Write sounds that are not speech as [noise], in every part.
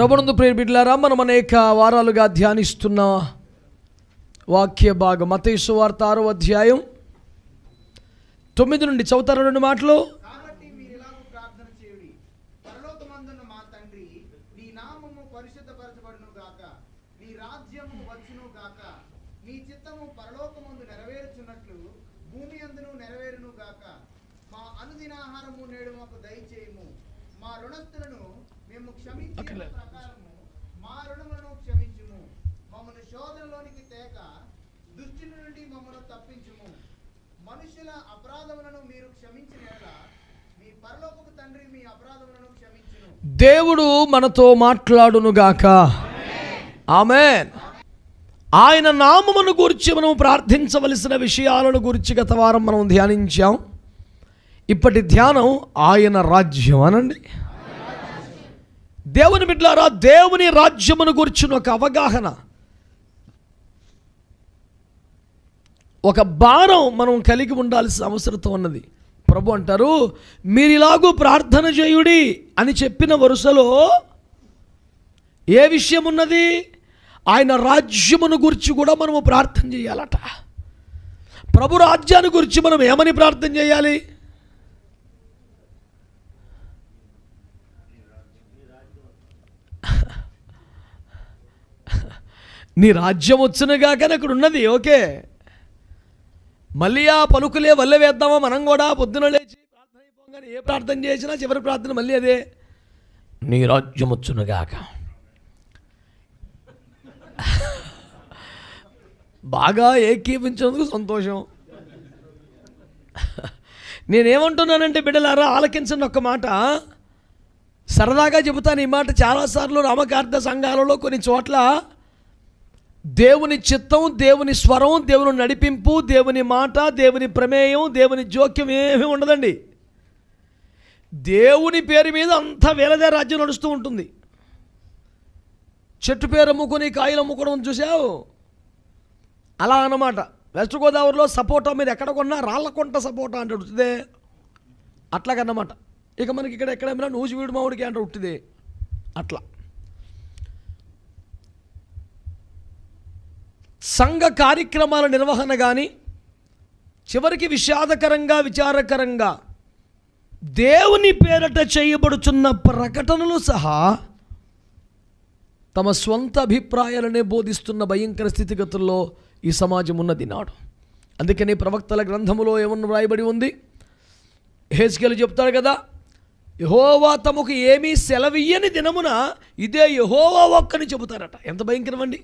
ప్రభునందు ప్రేరు బిడ్డలారా మనం అనేక వారాలుగా ధ్యానిస్తున్న వాక్య భాగం. మతేసు వార్త ఆరో అధ్యాయం తొమ్మిది నుండి చదువుతారు రెండు మాటలు కాబట్టి మీరు ఇలాగూ ప్రార్థన చేయుడి పరలోకమందున్న మా తండ్రి నీ నామము పరిశుద్ధపరచబడును గాక నీ రాజ్యము వచ్చును గాక నీ చిత్తము పరలోకమందు నెరవేరుచున్నట్లు భూమి అందును నెరవేరును గాక మా అనుదినాహారము నేడు మాకు దయచేయము మా రుణస్థులను మేము క్షమించిన అక్కర్లేదు. ప్రకారము మా రుణములను క్షమించుము మమ్మల్ని శోధనలోనికి తేక దుష్టుని నుండి మమ్మల్ని తప్పించుము మనుషుల అపరాధములను మీరు క్షమించిన యెడల మీ పరలోకపు తండ్రి మీ అపరాధములను క్షమించును దేవుడు మనతో మాట్లాడునుగాక ఆమెన్. ఆయన నామమును గురించి మనం ప్రార్థించవలసిన విషయాలను గురించి గత వారం మనం ధ్యానించాం. ఇప్పటి ధ్యానం ఆయన రాజ్యం అనండి. దేవుని బిడ్డలారా దేవుని రాజ్యమును గురించిన ఒక అవగాహన. ఒక భారం మనం కలిగి ఉండాల్సిన అవసరం ఉన్నది. ప్రభు అంటారు మీరు ఇలాగూ ప్రార్థన చేయుడి అని చెప్పిన వరుసలో ఏ విషయం ఉన్నది ఆయన రాజ్యమును గురించి కూడా మనము ప్రార్థన చేయాలట. ప్రభు రాజ్యాన్ని గురించి మనం ఏమని ప్రార్థన చేయాలి? నీ రాజ్యం వచ్చునుగా అక్కడ ఉన్నది ఓకే. మళ్ళీ ఆ పలుకులే వల్ల వేద్దామా? మనం కూడా పొద్దున లేచి ప్రార్థన అయిపోగానే ఏ ప్రార్థన చేసినా చివరి ప్రార్థన మళ్ళీ అదే. నీ రాజ్యం వచ్చునుగాక బాగా ఏకీపించినందుకు సంతోషం. నేనేమంటున్నానంటే బిడ్డలారా ఆలకించండి ఒక్క మాట. సరదాగా చెబుతాను ఈ మాట. చాలాసార్లు రామకార్థ సంఘాలలో కొన్ని చోట్ల దేవుని చిత్తం దేవుని స్వరం దేవుని నడిపింపు దేవుని మాట దేవుని ప్రమేయం దేవుని జోక్యం ఏమీ ఉండదండి. దేవుని పేరు మీద అంతా వేలదే రాజ్యం నడుస్తూ ఉంటుంది. చెట్టు పేరు అమ్ముకొని కాయలు అమ్ముకోవడం చూసావు అలా అన్నమాట. వెస్ట్ గోదావరిలో సపోటా మీరు ఎక్కడ కొన్నా రాళ్ళకొంట సపోటా అంటే ఉట్టిదే. అట్లాగన్నమాట. ఇక మనకి ఇక్కడ ఎక్కడైనా నూజివీడు మామిడికి అంటే ఉట్టిదే. అట్లా. సంఘ కార్యక్రమాల నిర్వహణ కానీ చివరికి విషాదకరంగా విచారకరంగా దేవుని పేరట చేయబడుచున్న ప్రకటనలు సహా తమ స్వంత అభిప్రాయాలనే బోధిస్తున్న భయంకర స్థితిగతుల్లో ఈ సమాజం ఉన్నది నాడు. అందుకని ప్రవక్తల గ్రంథములో ఏమన్నా వ్రాయబడి ఉంది? హేస్కెలు చెప్తాడు కదా యహోవా తమకు ఏమీ సెలవియ్యని దినమున ఇదే యహోవా ఒక్కని చెబుతారట. ఎంత భయంకరమండి!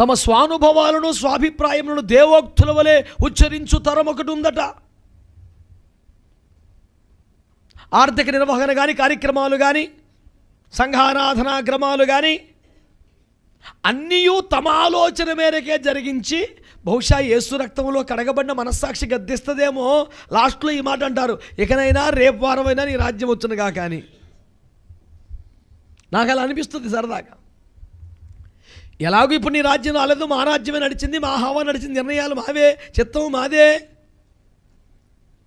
తమ స్వానుభవాలను స్వాభిప్రాయములను దేవోక్తుల వలె ఉచ్చరించు తరం ఒకటి ఉందట. ఆర్థిక నిర్వహణ కానీ కార్యక్రమాలు కానీ సంఘారాధనా క్రమాలు కానీ అన్నీ తమ ఆలోచన మేరకే జరిగించి బహుశా యేసు రక్తంలో కడగబడిన మనస్సాక్షి గద్దిస్తుందేమో లాస్ట్లో ఈ మాట అంటారు. ఇకనైనా రేపు వారమైనా నీ రాజ్యం వచ్చునుగా కానీ. నాకు అలా అనిపిస్తుంది సరదాగా. ఎలాగో ఇప్పుడు నీ రాజ్యం రాలేదు మా రాజ్యమే నడిచింది మా హవా నడిచింది నిర్ణయాలు మావే చిత్తం మాదే.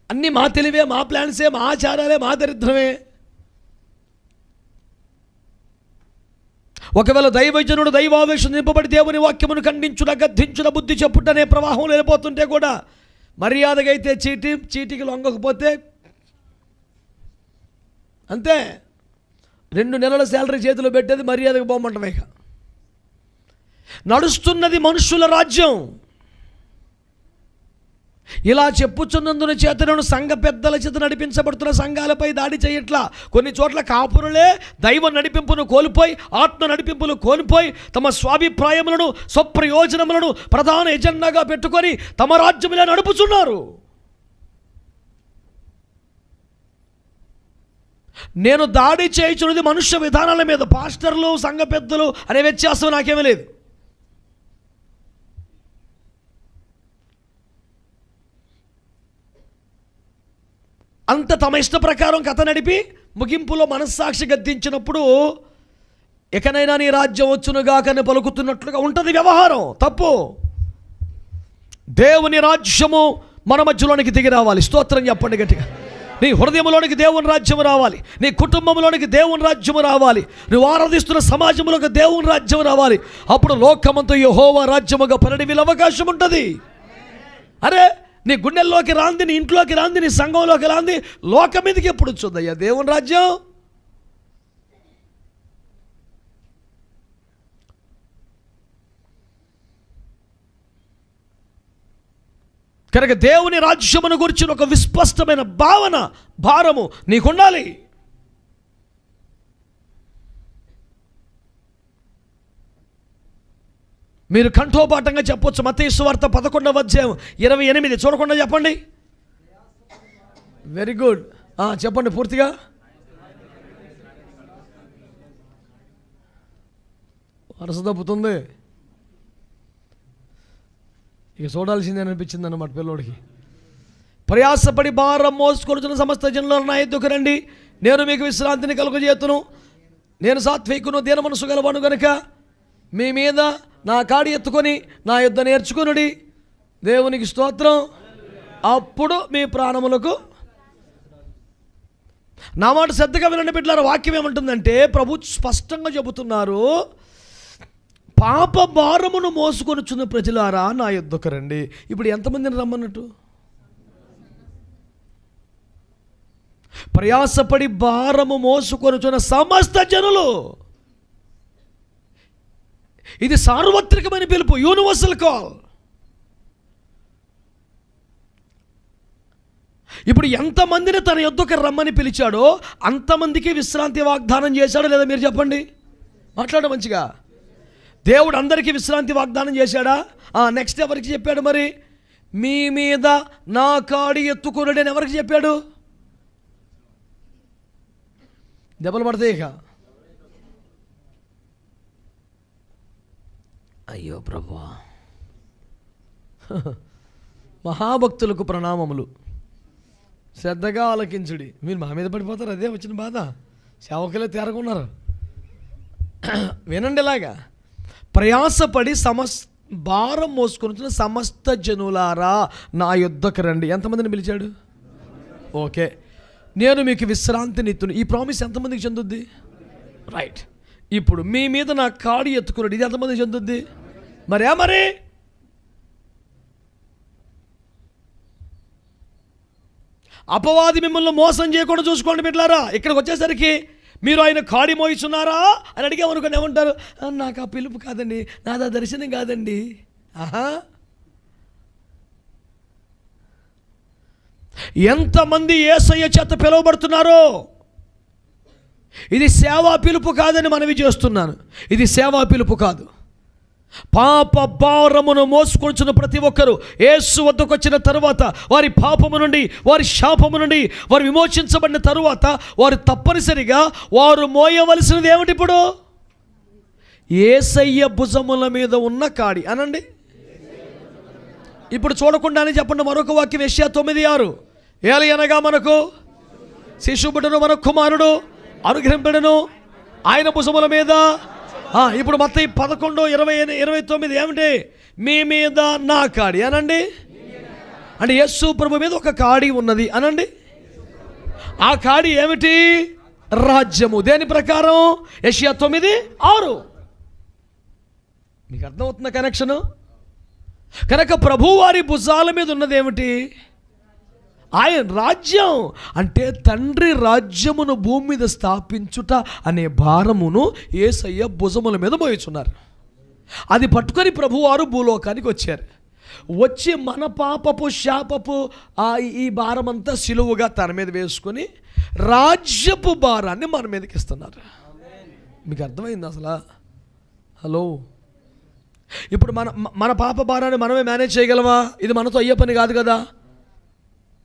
అన్నీ మా తెలివే మా ప్లాన్సే మా ఆచారాలే మా దరిద్రమే. ఒకవేళ దైవజనుడు దైవావేశం నింపబడి దేవుని వాక్యమును ఖండించున గద్దించున బుద్ధి చెప్పుటనే ప్రవాహం వెళ్ళిపోతుంటే కూడా మర్యాదగా అయితే చీటి చీటికి లొంగకపోతే అంతే. రెండు నెలల శాలరీ చేతిలో పెట్టేది మర్యాదకు పోమంటాం ఇక. నడుస్తున్నది మనుషుల రాజ్యం. ఇలా చెప్పుచున్నందున చేతనను సంఘ పెద్దల చేత నడిపించబడుతున్న సంఘాలపై దాడి చేయట్లా. కొన్ని చోట్ల కాపురులే దైవ నడిపింపును కోల్పోయి ఆత్మ నడిపింపును కోల్పోయి తమ స్వాభిప్రాయములను స్వప్రయోజనములను ప్రధాన ఎజెండాగా పెట్టుకొని తమ రాజ్యములే నడుపుచున్నారు. నేను దాడి చేయించున్నది మనుష్య విధానాల మీద. పాస్టర్లు సంఘ పెద్దలు అనే వ్యత్యాసం నాకేమీ లేదు. అంత తమ ఇష్ట ప్రకారం కథ నడిపి ముగింపులో మనస్సాక్షి గద్దించినప్పుడు ఎకనైనా నీ రాజ్యం వచ్చునుగాకని పలుకుతున్నట్లుగా ఉంటుంది వ్యవహారం తప్పు. దేవుని రాజ్యము మన మధ్యలోనికి దిగి రావాలి. స్తోత్రం చెప్పండి గట్టిగా. నీ హృదయంలోనికి దేవుని రాజ్యం రావాలి. నీ కుటుంబంలోనికి దేవుని రాజ్యం రావాలి. నువ్వు ఆరాధిస్తున్న సమాజంలోకి దేవుని రాజ్యం రావాలి. అప్పుడు లోకమంతా యెహోవా రాజ్యముగా పరిణమిల అవకాశం ఉంటుంది. అరే నీ గుండెల్లోకి రాంది నీ ఇంట్లోకి రాంది నీ సంఘంలోకి రాంది లోకం మీదకి ఎప్పుడు వచ్చిందయ్యా? దేవుని రాజ్యం? కనుక దేవుని రాజ్యమును గురించిన ఒక విస్పష్టమైన భావన భారము నీకుండాలి. మీరు కంఠోపాఠంగా చెప్పొచ్చు. మతేసు వార్త పదకొండవ అధ్యాయం ఇరవై ఎనిమిది. చూడకుండా చెప్పండి. వెరీ గుడ్ చెప్పండి పూర్తిగా. వరస తప్పుతుంది. ఇక చూడాల్సిందే అనిపించింది అన్నమాట పిల్లోడికి. ప్రయాసపడి భారం మోసుకొడుతున్న సమస్త జనులను నా ఎద్దుకు రండి. నేను మీకు విశ్రాంతిని కలుగజేతును నేను సాత్వికును దీన మనసు గలవాను గనుక. మీ మీద నా కాడి ఎత్తుకొని నా యుద్ధ నేర్చుకునుడి. దేవునికి స్తోత్రం. అప్పుడు మీ ప్రాణములకు నా మాట శ్రద్ధగా వినండి బిడ్డలారు వాక్యం ఏమంటుందంటే ప్రభు స్పష్టంగా చెబుతున్నారు పాప భారమును మోసుకొనుచున్న ప్రజలారా నా యుద్ధకు రండి. ఇప్పుడు ఎంతమందిని రమ్మన్నట్టు? ప్రయాసపడి భారము మోసుకొనుచున్న సమస్త జనులు ఇది సార్వత్రికమైన పిలుపు యూనివర్సల్ కాల్ ఇప్పుడు ఎంతమందిని తన యొద్దకు రమ్మని పిలిచాడో అంతమందికి విశ్రాంతి వాగ్దానం చేశాడో లేదా మీరు చెప్పండి? మాట్లాడ మంచిగా. దేవుడు అందరికీ విశ్రాంతి వాగ్దానం చేశాడా? నెక్స్ట్ ఎవరికి చెప్పాడు మరి? మీ మీద నా కాడి ఎత్తుకున్నాడు ఎవరికి చెప్పాడు? దెబ్బలు పడతాయి ఇక. అయ్యో ప్రభా. మహాభక్తులకు ప్రణామములు. శ్రద్ధగా ఆలకించుడి. మీరు మా మీద పడిపోతారు అదే వచ్చిన బాధ. సేవకులే తేరకున్నారు. వినండి ఇలాగా. ప్రయాసపడి సమస్ భారం మోసుకొని సమస్త జనులారా నా యుద్ధకు రండి. ఎంతమందిని పిలిచాడు? ఓకే. నేను మీకు విశ్రాంతినిత్తును ఈ ప్రామిస్ ఎంతమందికి చెందుద్ది? రైట్. ఇప్పుడు మీ మీద నా కాడి ఎత్తుకున్నాడు. ఇది ఎంతమందికి చెందుద్ది? మరే మరి? అపవాది మిమ్మల్ని మోసం చేయకుండా చూసుకోండి బిడ్లారా ఇక్కడికి వచ్చేసరికి మీరు ఆయన కాడి మోయిస్తున్నారా? అని అడిగామనుకుని ఏమంటారు? నాకు ఆ పిలుపు కాదండి. నాదా దర్శనం కాదండి. ఆహా. ఎంతమంది ఏసయ్య చేత పిలువబడుతున్నారో? ఇది సేవా పిలుపు కాదని మనవి చేస్తున్నాను. ఇది సేవా పిలుపు కాదు. పాప భారమును మోసుకొచ్చిన ప్రతి ఒక్కరూ యేసు వద్దకు వచ్చిన తరువాత వారి పాపము నుండి వారి శాపము నుండి వారు విమోచించబడిన తరువాత వారు తప్పనిసరిగా వారు మోయవలసినది ఏమిటి ఇప్పుడు? ఏసయ్య భుజముల మీద ఉన్న కాడి. అనండి. ఇప్పుడు చూడకుండానే చెప్పండి మరొక వాక్యం యెషయా తొమ్మిది ఆరు. ఏలి అనగా మనకు శిశుబుడును మన కుమారుడు అనుగ్రహింపడను ఆయన భుజముల మీద ఇప్పుడు మొత్తం పదకొండు ఇరవై ఇరవై తొమ్మిది ఏమిటి? మీ మీద నా కాడి. అనండి? అంటే యస్సు ప్రభు మీద ఒక కాడి ఉన్నది. అనండి? ఆ కాడి ఏమిటి? రాజ్యము. దేని ప్రకారం? ఏషియా తొమ్మిది ఆరు. మీకు అర్థమవుతున్న కనెక్షను కనుక ప్రభువారి భుజాల మీద ఉన్నది ఏమిటి? ఆయన రాజ్యం అంటే తండ్రి రాజ్యమును భూమి మీద స్థాపించుట అనే భారమును ఏసయ్య భుజముల మీద మోయిచున్నారు. అది పట్టుకొని ప్రభువారు భూలోకానికి వచ్చారు. వచ్చి మన పాపపు శాపపు ఆ ఈ భారమంతా సిలువుగా తన మీద వేసుకొని రాజ్యపు భారాన్ని మన మీదకి ఇస్తున్నారు. మీకు అర్థమైంది అసలు? హలో? ఇప్పుడు మన మన పాప భారాన్ని మనమే మేనేజ్ చేయగలమా? ఇది మనతో అయ్యే పని కాదు కదా.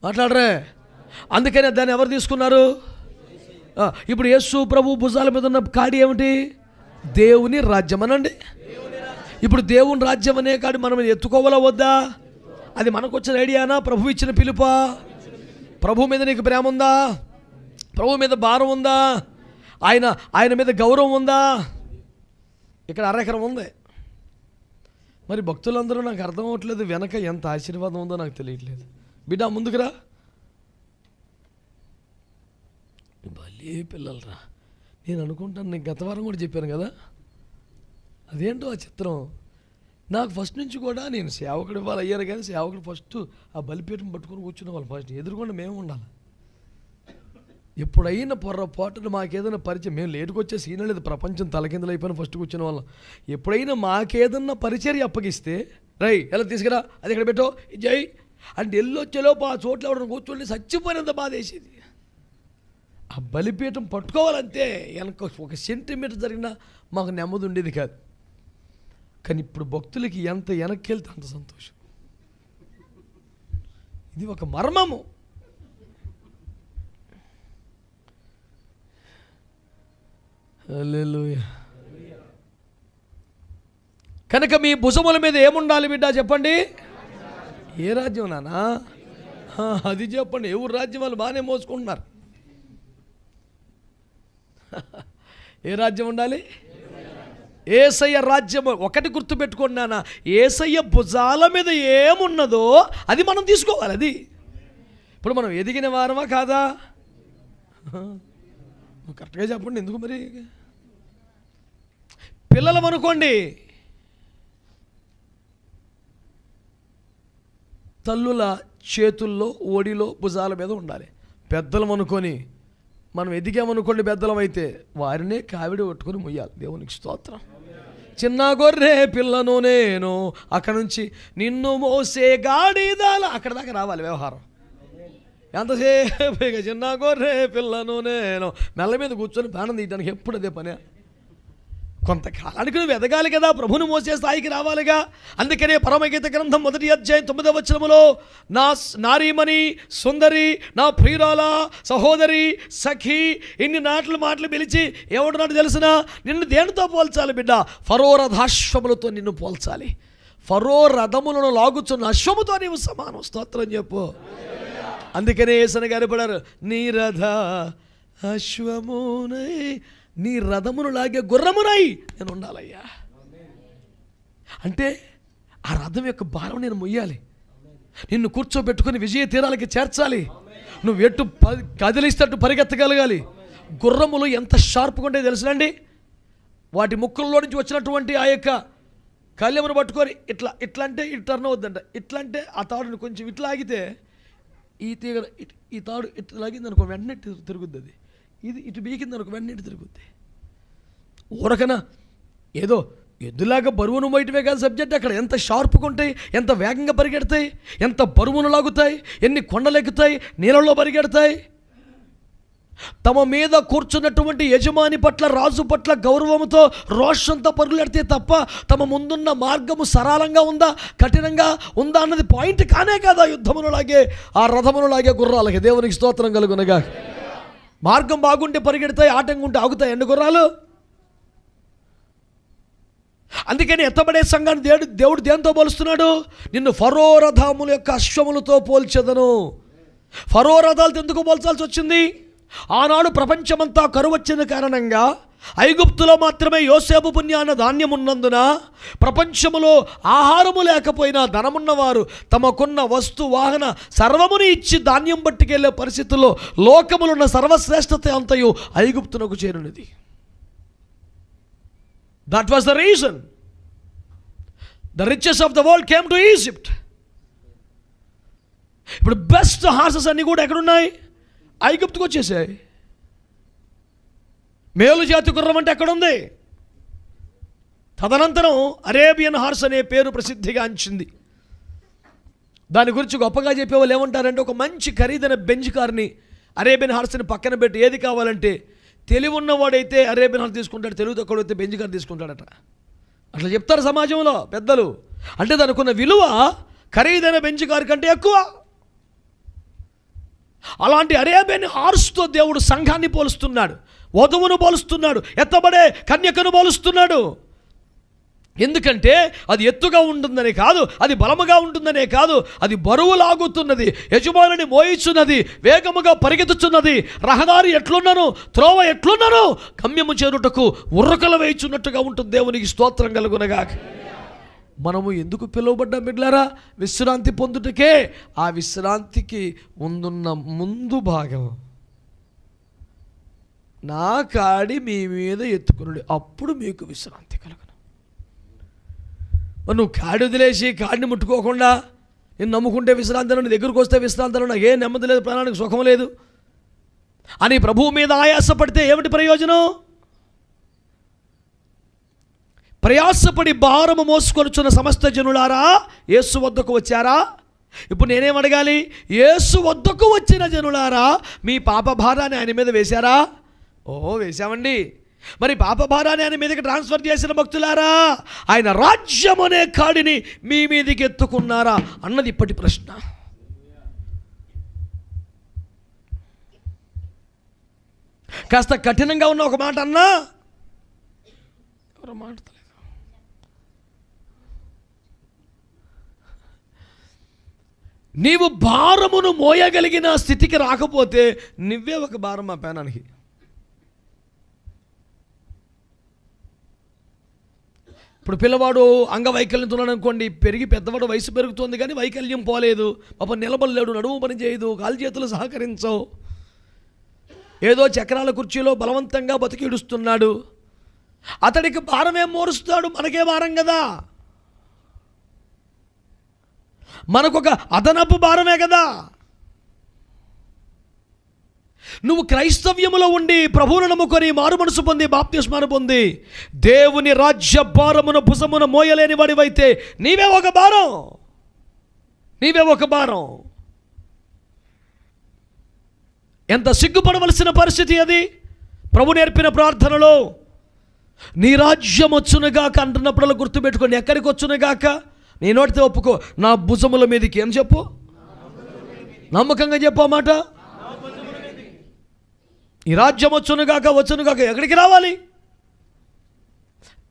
మాట్లాడరే. అందుకనే దాన్ని ఎవరు తీసుకున్నారు? ఇప్పుడు యేసు ప్రభు భుజాల మీద ఉన్న కాడి ఏమిటి? దేవుని రాజ్యం అనండి ఇప్పుడు దేవుని రాజ్యం అనే కాడి మనం ఎత్తుకోవాలా వద్దా? అది మనకు వచ్చిన ఐడియానా? ప్రభు ఇచ్చిన పిలుపా? ప్రభు మీద నీకు ప్రేమ ఉందా? ప్రభు మీద భారం ఉందా? ఆయన ఆయన మీద గౌరవం ఉందా? ఇక్కడ అరెకరం ఉంది. మరి భక్తులందరూ నాకు అర్థం అవ్వట్లేదు వెనక ఎంత ఆశీర్వాదం ఉందో నాకు తెలియట్లేదు. బిడ్డ ముందుకురా. భలే పిల్లలరా. నేను అనుకుంటాను నేను గత వారం కూడా చెప్పాను కదా. అదేంటో ఆ చిత్రం. నాకు ఫస్ట్ నుంచి కూడా నేను సేవకుడు ఇవ్వాలి అయ్యారు కానీ సేవకుడు ఫస్ట్ ఆ బలిపీఠం పట్టుకుని కూర్చున్న వాళ్ళు ఫస్ట్ ఎదురుకుండా మేము ఉండాలి. ఎప్పుడైనా పొర్రపాటున మాకేదైనా పరిచయం. మేము లేటుకు వచ్చే సీన్ లేదు. ప్రపంచం తలకిందలు అయిపోయిన ఫస్ట్ కూర్చున్న వాళ్ళం. ఎప్పుడైనా మాకేదన్నా పరిచర్య అప్పగిస్తే రై ఎలా తీసుకురా? అది ఇక్కడ పెట్టో. ఇది జై. అంటే ఎల్లొచ్చేలోపు ఆ చోట్ల ఎవడన్నా కూర్చోండి చచ్చిపోయినంత బాధ వేసేది ఆ బలిపీఠం పట్టుకోవాలంటే వెనక ఒక సెంటీమీటర్ జరిగినా మాకు నెమ్మది ఉండేది కాదు. కానీ ఇప్పుడు భక్తులకి ఎంత వెనక్కి వెళ్తే అంత సంతోషం. ఇది ఒక మర్మము. కనుక మీ భుజముల మీద ఏముండాలి బిడ్డ చెప్పండి? ఏ రాజ్యం నానా? అది చెప్పండి. ఎవరు రాజ్యం? వాళ్ళు బాగానే మోసుకుంటున్నారు. ఏ రాజ్యం ఉండాలి? ఏసయ్య రాజ్యం ఒకటి గుర్తుపెట్టుకోండి నాన్న ఏసయ్య భుజాల మీద ఏమున్నదో అది మనం తీసుకోవాలి అది. ఇప్పుడు మనం ఎదిగిన వారమా కాదా? కరెక్ట్గా చెప్పండి. ఎందుకు మరి? పిల్లలం అనుకోండి. తల్లుల చేతుల్లో ఓడిలో భుజాల మీద ఉండాలి. పెద్దలం అనుకొని మనం ఎదిగామనుకోండి పెద్దలం అయితే వారినే కావిడి పట్టుకొని ముయ్యాలి. దేవునికి స్తోత్రం. చిన్న గొర్రె పిల్లను నేను అక్కడ నుంచి నిన్ను మోసే గాడిదాల అక్కడ దాకా రావాలి వ్యవహారం. ఎంతసేపు ఇక చిన్న గొర్రె పిల్లను నేను మెల్ల మీద కూర్చొని ప్రాణం తీయడానికి ఎప్పుడు అదే పనే? కొంతకాలానికి నువ్వు ఎదగాలి కదా ప్రభుని మోసే స్థాయికి రావాలిగా. అందుకనే పరమగీత గ్రంథం మొదటి అధ్యాయం తొమ్మిదవ వచనములో నా నారీమణి సుందరి నా ప్రియురాల సహోదరి సఖి ఇన్ని నాట్లు మాటలు పిలిచి ఏమంటున్నాడు తెలిసిన నిన్ను దేనితో పోల్చాలి బిడ్డ? ఫరో రథాశ్వములతో నిన్ను పోల్చాలి. ఫరో రథములను లాగుచున్న అశ్వముతో నీవు సమానం. స్తోత్రం చెప్పు. అందుకనే ఏసన గారు పడారు నీ రథ అశ్వమునై నీ రథమును లాగే గుర్రమునై నేను ఉండాలయ్యా. అంటే ఆ రథం యొక్క భారం నేను మొయ్యాలి. నిన్ను కూర్చోబెట్టుకొని విజయ తీరాలకి చేర్చాలి. నువ్వు ఎటు కదిలిస్తట్టు పరిగెత్తగలగాలి. గుర్రములు ఎంత షార్ప్గా ఉంటే తెలుసునండి వాటి ముక్కుల్లో నుంచి వచ్చినటువంటి ఆ యొక్క కళ్యమును పట్టుకొని ఇట్లా ఇట్లా అంటే ఇటు టర్న్ అవుద్దంట. ఇట్లా అంటే ఆ తాడుని కొంచెం ఇట్లా ఆగితే ఈ తీగ ఈ తాడు ఇట్లా లాగింది అనుకో వెంటనే తిరుగుద్ది అది. ఇది ఇటు బీకింది అనుకో వెంటనే ఇటు తిరుగుద్ది. ఊరకనా? ఏదో ఎద్దులాగా బరువును మోయటమే కాదు సబ్జెక్ట్ అక్కడ. ఎంత షార్ప్గా ఉంటాయి ఎంత వేగంగా పరిగెడతాయి ఎంత బరువును లాగుతాయి ఎన్ని కొండలెక్కుతాయి నీళ్ళలో పరిగెడతాయి. తమ మీద కూర్చున్నటువంటి యజమాని పట్ల రాజు పట్ల గౌరవంతో రోషంతో పరుగులెడితే తప్ప తమ ముందున్న మార్గము సరళంగా ఉందా కఠినంగా ఉందా అన్నది పాయింట్ కానే కాదా యుద్ధమును లాగే ఆ రథమును లాగే గుర్రాలకి దేవునికి స్తోత్రం కలుగునగా మార్గం బాగుంటే పరిగెడతాయి ఆటంకం ఉంటే ఆగుతాయి. ఎండు గుర్రాలు అందుకని ఎత్తబడే సంఘాన్ని దేవుడు దేవుడు దేంతో పోలుస్తున్నాడు? నిన్ను ఫరోరథముల యొక్క అశ్వములతో పోల్చెదను. ఫరోరథాలతో ఎందుకు పోల్చాల్సి వచ్చింది? ఆనాడు ప్రపంచమంతా కరువు వచ్చిన కారణంగా ఐగుప్తులో మాత్రమే యోసేపు పుణ్యాన ధాన్యం ఉన్నందున ప్రపంచములో ఆహారము లేకపోయినా ధనమున్నవారు తమకున్న వస్తు వాహన సర్వముని ఇచ్చి ధాన్యం పట్టుకెళ్ళే పరిస్థితుల్లో లోకములున్న సర్వశ్రేష్టత అంతయు ఐగుప్తునకు చేరునిది. That was the reason the riches of the world came to Egypt ఇప్పుడు బెస్ట్ హార్సెస్ అన్నీ కూడా ఎక్కడున్నాయి? ఐగుప్తుకు వచ్చేసాయి. మేలు జాతి గుర్రం అంటే ఎక్కడుంది? తదనంతరం అరేబియన్ హార్స్ అనే పేరు ప్రసిద్ధిగాంచింది దాని గురించి గొప్పగా చెప్పేవాళ్ళు ఏమంటారంటే ఒక మంచి ఖరీదైన బెంచ్ కార్ని అరేబియన్ హార్స్ని పక్కన పెట్టి ఏది కావాలంటే తెలివి ఉన్నవాడైతే అరేబియన్ హార్స్ తీసుకుంటాడు తెలుగు తక్కువైతే బెంచ్ కార్ తీసుకుంటాడట. అట్లా చెప్తారు సమాజంలో పెద్దలు. అంటే దానికి ఉన్న విలువ ఖరీదైన బెంచ్ కార్ కంటే ఎక్కువ. అలాంటి అరేబియన్ హార్స్తో దేవుడు సంఘాన్ని పోలుస్తున్నాడు. వధువును పోలుస్తున్నాడు. ఎత్తబడే కన్యకను పోలుస్తున్నాడు. ఎందుకంటే అది ఎత్తుగా ఉంటుందనే కాదు అది బలముగా ఉంటుందనే కాదు అది బరువు లాగుతున్నది యజమానిని మోయిచున్నది వేగముగా పరిగెత్తుచున్నది రహదారి ఎట్లున్నను త్రోవ ఎట్లున్నను గమ్యము చేరుటకు ఉర్రకలు వేయుచున్నట్టుగా ఉంటుంది దేవునికి స్తోత్రం కలుగునగా మనము ఎందుకు పిలువబడ్డా బిడ్లారా? విశ్రాంతి పొందుటకే ఆ విశ్రాంతికి ముందున్న ముందు భాగం. నా కాడి మీ మీద ఎత్తుకునుడు. అప్పుడు మీకు విశ్రాంతి కలగను. మరి నువ్వు కాడి వదిలేసి కాడిని ముట్టుకోకుండా నేను నమ్ముకుంటే విశ్రాంతి నీ దగ్గరకు వస్తే విశ్రాంతి నాకు ఏ నెమ్మది లేదు ప్రాణానికి సుఖం లేదు. అని ప్రభువు మీద ఆయాసపడితే ఏమిటి ప్రయోజనం? ప్రయాసపడి భారము మోసుకొనుచున్న సమస్త జనులారా యేసు వద్దకు వచ్చారా? ఇప్పుడు నేనేం అడగాలి? యేసు వద్దకు వచ్చిన జనులారా మీ పాప భారాన్ని ఆయన మీద వేశారా? ఓ వేశామండి. మరి పాప భారాన్ని ఆయన మీదకి ట్రాన్స్ఫర్ చేసిన భక్తులారా ఆయన రాజ్యం అనే కాడిని మీ మీదకి ఎత్తుకున్నారా అన్నది ఇప్పటి ప్రశ్న. కాస్త కఠినంగా ఉన్న ఒక మాట అన్నా? ఎవరో మాట్లాడలేదు. నీవు భారమును మోయగలిగిన స్థితికి రాకపోతే నువ్వే ఒక భారం మా పేనానికి ఇప్పుడు పిల్లవాడు అంగవైకల్యంతో ఉన్నాడు అనుకోండి పెరిగి పెద్దవాడు వయసు పెరుగుతుంది కానీ వైకల్యం పోలేదు. పాప నిలబడలేడు నడుము పని చేయదు కాలు చేతులు సహకరించవు. ఏదో చక్రాల కుర్చీలో బలవంతంగా బతికిడుస్తున్నాడు అతడికి భారం ఏం మోరుస్తాడు? మనకే భారం కదా. మనకొక అదనపు భారమే కదా. నువ్వు క్రైస్తవ్యములో ఉండి ప్రభువును నమ్ముకొని మారు మనసు పొంది బాప్తిస్మాను పొంది దేవుని రాజ్య భారమున భుజమున మోయలేని వాడివైతే నీవే ఒక భారం. నీవే ఒక భారం. ఎంత సిగ్గుపడవలసిన పరిస్థితి అది? ప్రభు నేర్పిన ప్రార్థనలో నీ రాజ్యం వచ్చునుగాక అంటున్నప్పుడల్లా గుర్తుపెట్టుకోండి ఎక్కడికి వచ్చునుగాక నీ నోటితో ఒప్పుకో నా భుజముల మీదకి ఏం చెప్పు? నమ్మకంగా చెప్పు మాట. ఈ రాజ్యం వచ్చునుగాక వచ్చునుగాక ఎక్కడికి రావాలి?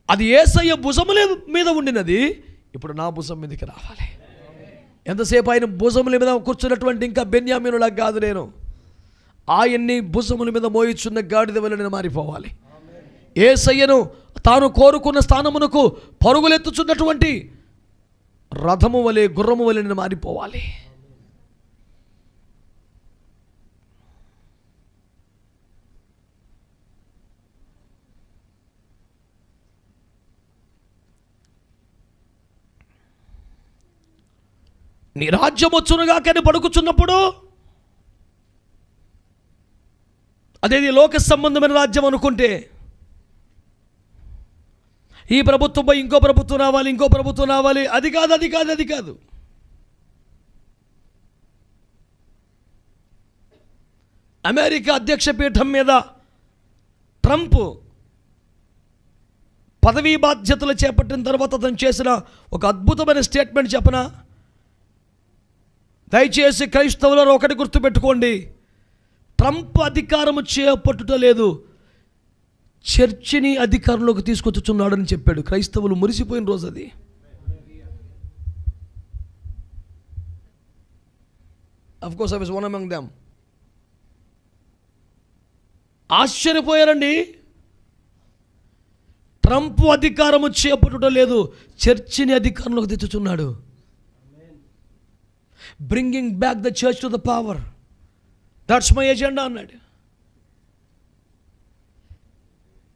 అది ఏసయ్య భుజముల మీద ఉండినది ఇప్పుడు నా భుజం మీదకి రావాలి. ఎంతసేపు ఆయన భుజముల మీద కూర్చున్నటువంటి ఇంకా బెన్యామీనులా కాదు నేను. ఆయన్ని భుజముల మీద మోయిచున్న గాడిద వల్ల నేను మారిపోవాలి. ఏసయ్యను తాను కోరుకున్న స్థానమునకు పరుగులెత్తుచున్నటువంటి రథము వలె గుర్రము వలె నేను మారిపోవాలి. నీ రాజ్యం వచ్చునుగా కానీ పడుకుచున్నప్పుడు అదేది లోక సంబంధమైన రాజ్యం అనుకుంటే ఈ ప్రభుత్వం ఇంకో ప్రభుత్వం రావాలి ఇంకో ప్రభుత్వం రావాలి. అది కాదు అది కాదు అది కాదు. అమెరికా అధ్యక్ష పీఠం మీద ట్రంప్ పదవీ బాధ్యతలు చేపట్టిన తర్వాత అతను చేసిన ఒక అద్భుతమైన స్టేట్మెంట్ చెప్పనా? దయచేసి క్రైస్తవులను ఒకటి గుర్తుపెట్టుకోండి. ట్రంప్ అధికారము చేపట్టుట లేదు. చర్చిని అధికారంలోకి తీసుకొచ్చుచున్నాడని చెప్పాడు. క్రైస్తవులు మురిసిపోయిన రోజు అది. Of course I was one among them ఆశ్చర్యపోయారండి. Trump అధికారము చేపట్టుట లేదు. చర్చిని అధికారంలోకి తెచ్చుచున్నాడు. Bringing back the church to the power that's my agenda అన్నాడు.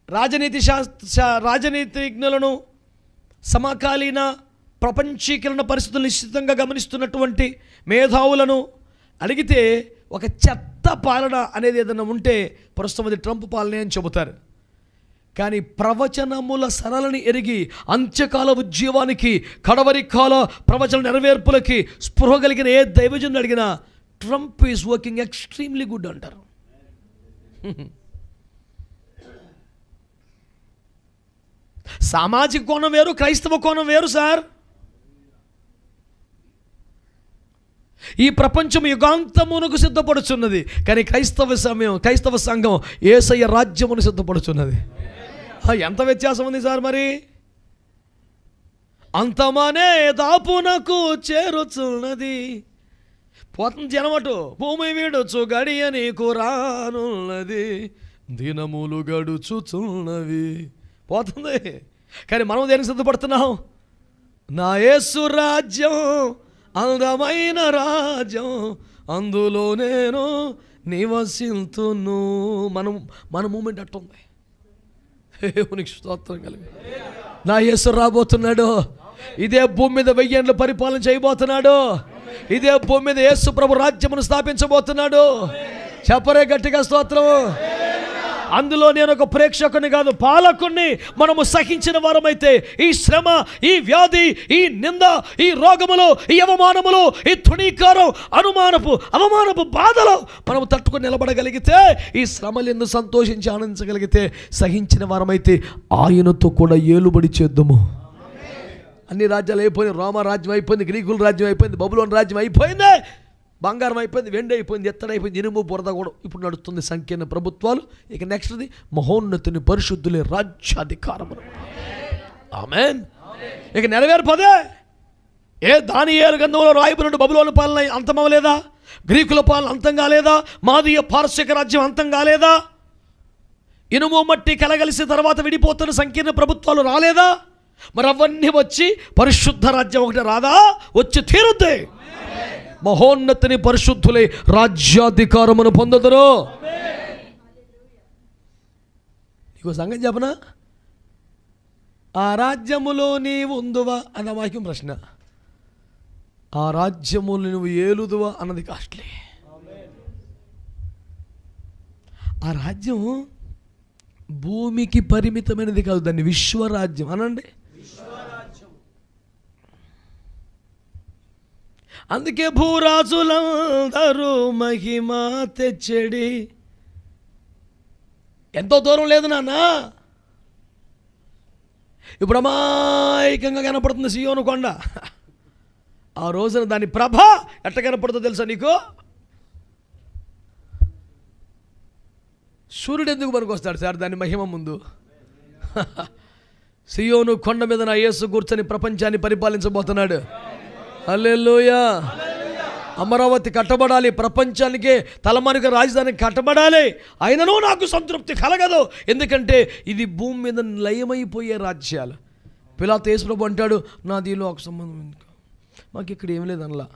రాజనీతి శాస్త్ర రాజనీతిజ్ఞులను సమకాలీన ప్రపంచీకరణ పరిస్థితులు నిశ్చితంగా గమనిస్తున్నటువంటి మేధావులను అడిగితే ఒక చెత్త పాలన అనేది ఏదైనా ఉంటే ప్రస్తుతం అది ట్రంప్ పాలనే అని చెబుతారు. కానీ ప్రవచనముల సరళని ఎరిగి అంత్యకాల ఉద్యమానికి కడవరి కాల ప్రవచన నెరవేర్పులకి స్పృహ కలిగిన ఏ దైవజన్ అడిగినా Trump is working extremely good అంటారు. సామాజిక కోణం వేరు క్రైస్తవ కోణం వేరు సార్. ఈ ప్రపంచం యుగాంతమునకు సిద్ధపడుచున్నది కానీ క్రైస్తవ సమయం క్రైస్తవ సంఘం ఏసయ్య రాజ్యమును సిద్ధపడుచున్నది. ఎంత వ్యత్యాసం ఉంది సార్ మరి? అంతమనే దాపునకు చేరుచున్నది. పోతుంది జనమటు భూమి వీడొచ్చు గడియ నీకు రానున్నది దినములు గడుచుచున్నవి. పోతుంది. కానీ మనం దేనికి సిద్ధపడుతున్నాం? నా యేసు రాజ్యం అందమైన రాజ్యం. అందులో నేను నివసిల్తును మనం మన మూమెంట్ అట్టుంది. దేవునికి స్తోత్రం కలిగి. నా యేసు రాబోతున్నాడు. ఇదే భూమి మీద వెయ్యేళ్ళు పరిపాలన చేయబోతున్నాడు. ఇదే భూమి మీద యేసు ప్రభు రాజ్యమును స్థాపించబోతున్నాడు. చెప్పరే గట్టిగా స్తోత్రం అందులో నేను ఒక ప్రేక్షకుని కాదు పాలకుణ్ణి మనము సహించిన వారమైతే ఈ శ్రమ ఈ వ్యాధి ఈ నింద ఈ రోగములు ఈ అవమానములు ఈ తుణీకారం అనుమానపు అవమానపు బాధలు మనము తట్టుకొని నిలబడగలిగితే ఈ శ్రమలు సంతోషించి ఆనందించగలిగితే సహించిన వారమైతే ఆయనతో కూడా ఏలుబడి చేద్దాము. అన్ని రాజ్యాలు అయిపోయినాయి రోమ రాజ్యం అయిపోయింది గ్రీకుల రాజ్యం అయిపోయింది బబులోని రాజ్యం అయిపోయింది బంగారం అయిపోయింది వెండి అయిపోయింది ఎత్తడైపోయింది ఇనుము బురద కూడా ఇప్పుడు నడుస్తుంది సంకీర్ణ ప్రభుత్వాలు. ఇక నెక్స్ట్ది మహోన్నతుని పరిశుద్ధులే రాజ్యాధికారములు ఆమెన్ ఇక నెరవేర్పదే. ఏ దాని ఏరు గంధంలో రాయబడినట్టు బబులోని పాలన అంతమవలేదా? గ్రీకుల పాలన అంతం కాలేదా మాదీయ పారసిక రాజ్యం అంతం కాలేదా ఇనుము మట్టి కలగలిసి తర్వాత విడిపోతున్న సంకీర్ణ ప్రభుత్వాలు రాలేదా? మరి అవన్నీ వచ్చి పరిశుద్ధ రాజ్యం ఒకటి రాదా? వచ్చి తీరుద్దే. మహోన్నతిని పరిశుద్ధులై రాజ్యాధికారమును పొందుదురు. నీకు సంగతి చెప్పనా? ఆ రాజ్యములో నీవు ఉందువా అన్న వాక్యం ప్రశ్న. ఆ రాజ్యములు నువ్వు ఏలుదువా అన్నది కాస్ట్లీ. ఆ రాజ్యం భూమికి పరిమితమైనది కాదు దాన్ని విశ్వరాజ్యం అనండి. అందుకే భూరాజులందరూ మహిమ తెచ్చడి. ఎంతో దూరం లేదు నాన్న. ఇప్పుడు అమాయకంగా కనపడుతుంది సియోను కొండ. ఆ రోజున దాని ప్రభ ఎట్ట కనపడుతుందో తెలుసా నీకు? సూర్యుడు ఎందుకు పనికొస్తాడు సార్ దాని మహిమ ముందు? [laughs] సియోను కొండ మీద నా యేసు కూర్చొని ప్రపంచాన్ని పరిపాలించబోతున్నాడు. హల్లెలూయా. అమరావతి కట్టబడాలి ప్రపంచానికే తలమానిక రాజధాని కట్టబడాలి. అయినను నాకు సంతృప్తి కలగదు. ఎందుకంటే ఇది భూమి మీద లయమైపోయే రాజ్యాలు. పిలా యేసుప్రభు అంటాడు నాది లోక సంబంధం ఎందుకు? మాకు ఇక్కడ ఏం లేదనలా.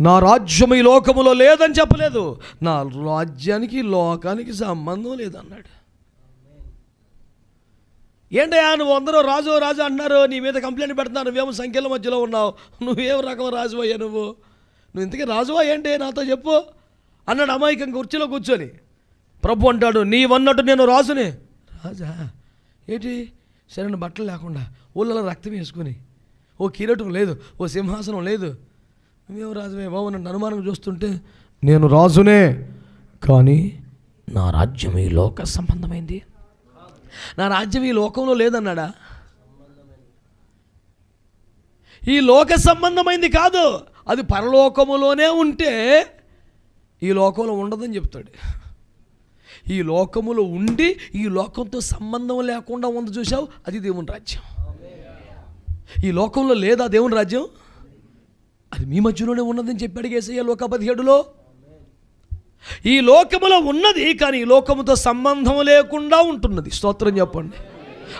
నా రాజ్యం ఈ లోకములో లేదని చెప్పలేదు. నా రాజ్యానికి లోకానికి సంబంధం లేదన్నాడు. ఏంటయ్యా నువ్వు అందరూ రాజు రాజు అంటున్నారు నీ మీద కంప్లైంట్ పెడుతున్నారు నువ్వేమో సంఖ్యల మధ్యలో ఉన్నావు. నువ్వేం రకం రాజు అయ్యా నువ్వు? నువ్వు ఇంతకీ రాజువా ఏంటి? నాతో చెప్పు. అన్నాడు అమాయకంగా కుర్చీలో కూర్చొని. ప్రభు అంటాడు నీవన్నట్టు నేను రాజుని. రాజా ఏంటి? సరైన బట్టలు లేకుండా ఊళ్ళలో రక్తం వేసుకుని ఓ కిరీటం లేదు ఓ సింహాసనం లేదు. నువ్వేం రాజువే బాబు నన్ను అనుమానం చూస్తుంటే నేను రాజునే. కానీ నా రాజ్యం ఈ లోక సంబంధమైంది. నా రాజ్యం ఈ లోకంలో లేదన్నాడా? ఈ లోక సంబంధమైంది కాదు. అది పరలోకములోనే ఉంటే ఈ లోకంలో ఉండదని చెప్తాడు. ఈ లోకములో ఉండి ఈ లోకంతో సంబంధం లేకుండా ఉంది చూసావు అది దేవుని రాజ్యం. ఈ లోకంలో లేదా దేవుని రాజ్యం? అది మీ మధ్యలోనే ఉన్నదని చెప్పాడు ఏసయ్య లోక పదిహేడులో. ఈ లోకములో ఉన్నది కానీ ఈ లోకముతో సంబంధం లేకుండా ఉంటున్నది. స్తోత్రం చెప్పండి.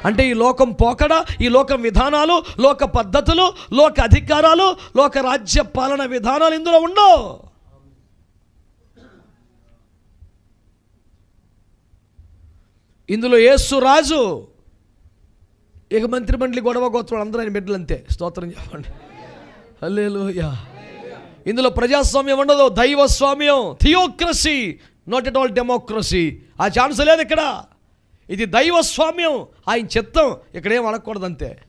అంటే ఈ లోకం పోకడ ఈ లోకం విధానాలు లోక పద్ధతులు లోక అధికారాలు లోక రాజ్య పాలన విధానాలు ఇందులో ఉండవు. ఇందులో యేసు రాజు ఇక మంత్రిమండలి గొడవ గోత్రం అందరూ ఆయన బిడ్డలంతే. స్తోత్రం చెప్పండి. హల్లెలూయా. ఇందులో ప్రజాస్వామ్యం ఉండదు దైవస్వామ్యం. Theocracy not at all democracy ఆ ఛాన్స్ లేదు ఇక్కడ. ఇది దైవస్వామ్యం. ఆయన చిత్తం ఇక్కడేం అడగకూడదు అంతే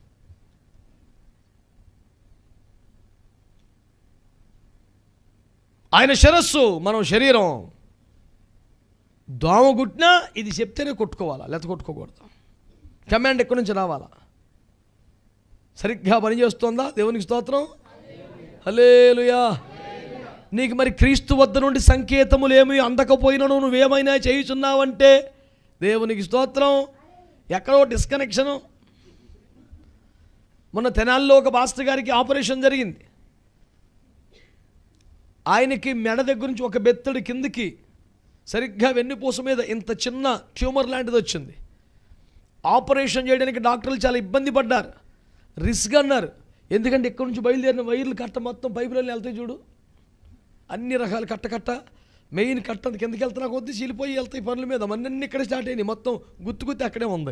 ఆయన శిరస్సు మనం శరీరం. దోమ గుట్టినా ఇది చెప్తేనే కొట్టుకోవాలా లేకపోతే కొట్టుకోకూడదు. కమాండ్ ఎక్కడి నుంచి రావాలా? సరిగ్గా పనిచేస్తోందా? దేవునికి స్తోత్రం. హలేలుయా నీకు మరి క్రీస్తు వద్ద నుండి సంకేతములు ఏమి అందకపోయినను నువ్వేమైనా చేయుచున్నావంటే దేవునికి స్తోత్రం. ఎక్కడో డిస్కనెక్షను మొన్న తెనాల్లో ఒక మాస్టర్ గారికి ఆపరేషన్ జరిగింది. ఆయనకి మెడ దగ్గర నుంచి ఒక బెత్తడి కిందికి సరిగ్గా వెన్నుపూస మీద ఇంత చిన్న ట్యూమర్ లాంటిది వచ్చింది. ఆపరేషన్ చేయడానికి డాక్టర్లు చాలా ఇబ్బంది పడ్డారు. రిస్క్ అన్నారు. ఎందుకంటే ఇక్కడ నుంచి బయలుదేరిన వైర్లు కట్ట మొత్తం పైపులలో వెళ్తాయి చూడు. అన్ని రకాల కట్ట కట్ట. మెయిన్ కట్ట కిందకి వెళ్తున్నా కొద్దీ చీలిపోయి వెళ్తాయి పనుల మీద. మన్నీ ఇక్కడ స్టార్ట్ అయినాయి. మొత్తం గుత్తు గుత్తి అక్కడే ఉంది.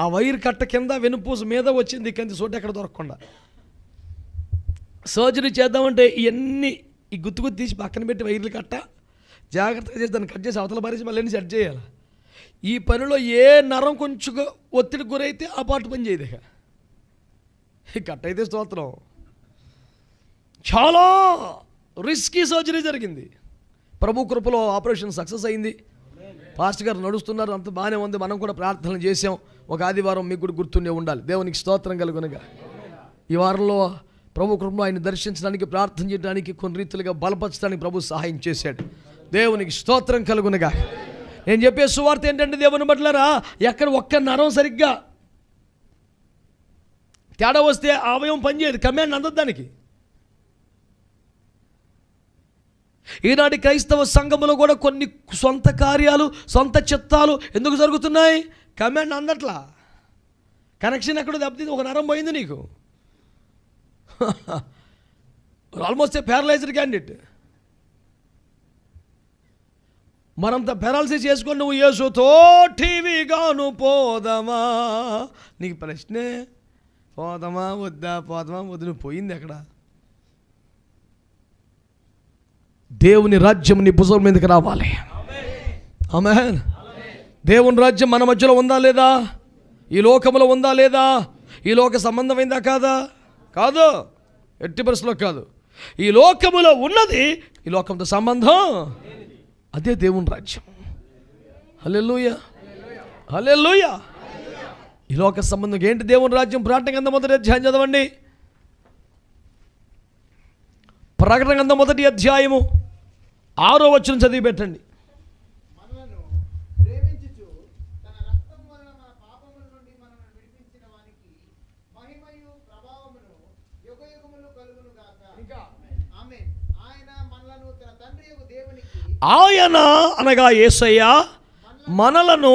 ఆ వైర్ కట్ట కింద వెనుపూస మీద వచ్చింది. కింద చోటు ఎక్కడ దొరకకుండా. సర్జరీ చేద్దామంటే ఇవన్నీ ఈ గుత్తు గుత్తి తీసి పక్కన పెట్టి వైర్లు కట్ట. జాగ్రత్తగా చేసి దాన్ని కట్ చేసి అవతల పారేసి మళ్ళీ సెట్ చేయాలి? ఈ పనిలో ఏ నరం కొంచెం ఒత్తిడి గురైతే ఆ పాటు పని చేయదు ఇక. ఈ కట్ అయితే స్తోత్రం. చాలా రిస్కీ సర్జరీ జరిగింది. ప్రభు కృపలో ఆపరేషన్ సక్సెస్ అయింది. పాస్టర్ గారు నడుస్తున్నారు. అంత బాగానే ఉంది. మనం కూడా ప్రార్థనలు చేసాం ఒక ఆదివారం మీకు కూడా గుర్తుండే ఉండాలి. దేవునికి స్తోత్రం కలుగునగా. ఈ వారంలో ప్రభు కృపలో ఆయన దర్శించడానికి ప్రార్థన చేయడానికి కొన్ని రీతిలుగా బలపరచడానికి ప్రభు సహాయం చేశాడు. దేవునికి స్తోత్రం కలుగునగా. నేను చెప్పే సువార్త ఏంటంటే దేవుని బట్లరా ఎక్కడ ఒక్క నరం సరిగ్గా తేడా వస్తే ఆ అవయవం పనిచేయదు. కమాండ్ అందదు దానికి. ఈనాటి క్రైస్తవ సంఘములో కూడా కొన్ని సొంత కార్యాలు సొంత చిత్తాలు ఎందుకు జరుగుతున్నాయి? కమాండ్ అందట్లా? కనెక్షన్ ఎక్కడ దెబ్బతింది ఒక నరం పోయింది నీకు. [laughs] Almost a paralysed candidate. మనంత పెరాలసిస్ చేసుకొని నువ్వు యేసుతో టీవీగాను పోదామా? నీకు ప్రశ్నే? పోదామా? వద్దా? పోదామా? వద్దు నువ్వు పోయింది ఎక్కడ? దేవుని రాజ్యం నీ భుజం మీదకి రావాలి. ఆమె దేవుని రాజ్యం మన మధ్యలో ఉందా లేదా? ఈ లోకంలో ఉందా లేదా? ఈ లోక సంబంధమైందా కాదా? కాదు. ఎట్టి పరిస్థితిలో కాదు. ఈ లోకములో ఉన్నది ఈ లోకంతో సంబంధం అదే దేవుని రాజ్యం. హల్లెలూయ. హల్లెలూయ. ఈ లోక సంబంధం ఏంటి దేవుని రాజ్యం? ప్రకటన గంధ మొదటి అధ్యాయం చదవండి. ప్రకటన గంధ మొదటి అధ్యాయము. ఆరో వచ్చిన చదివి పెట్టండి. మనలను ప్రేమించుచు తన రక్తం వలన మన పాపముల నుండి మనల్ని విడిపించిన వానికి మహిమయు ప్రభావమును యుగయుగములు కలుగును గాక. ఆమె ఆయన మనలను తన తండ్రి యొక్క దేవునికి ఆయన అనగా యేసయ్య మనలను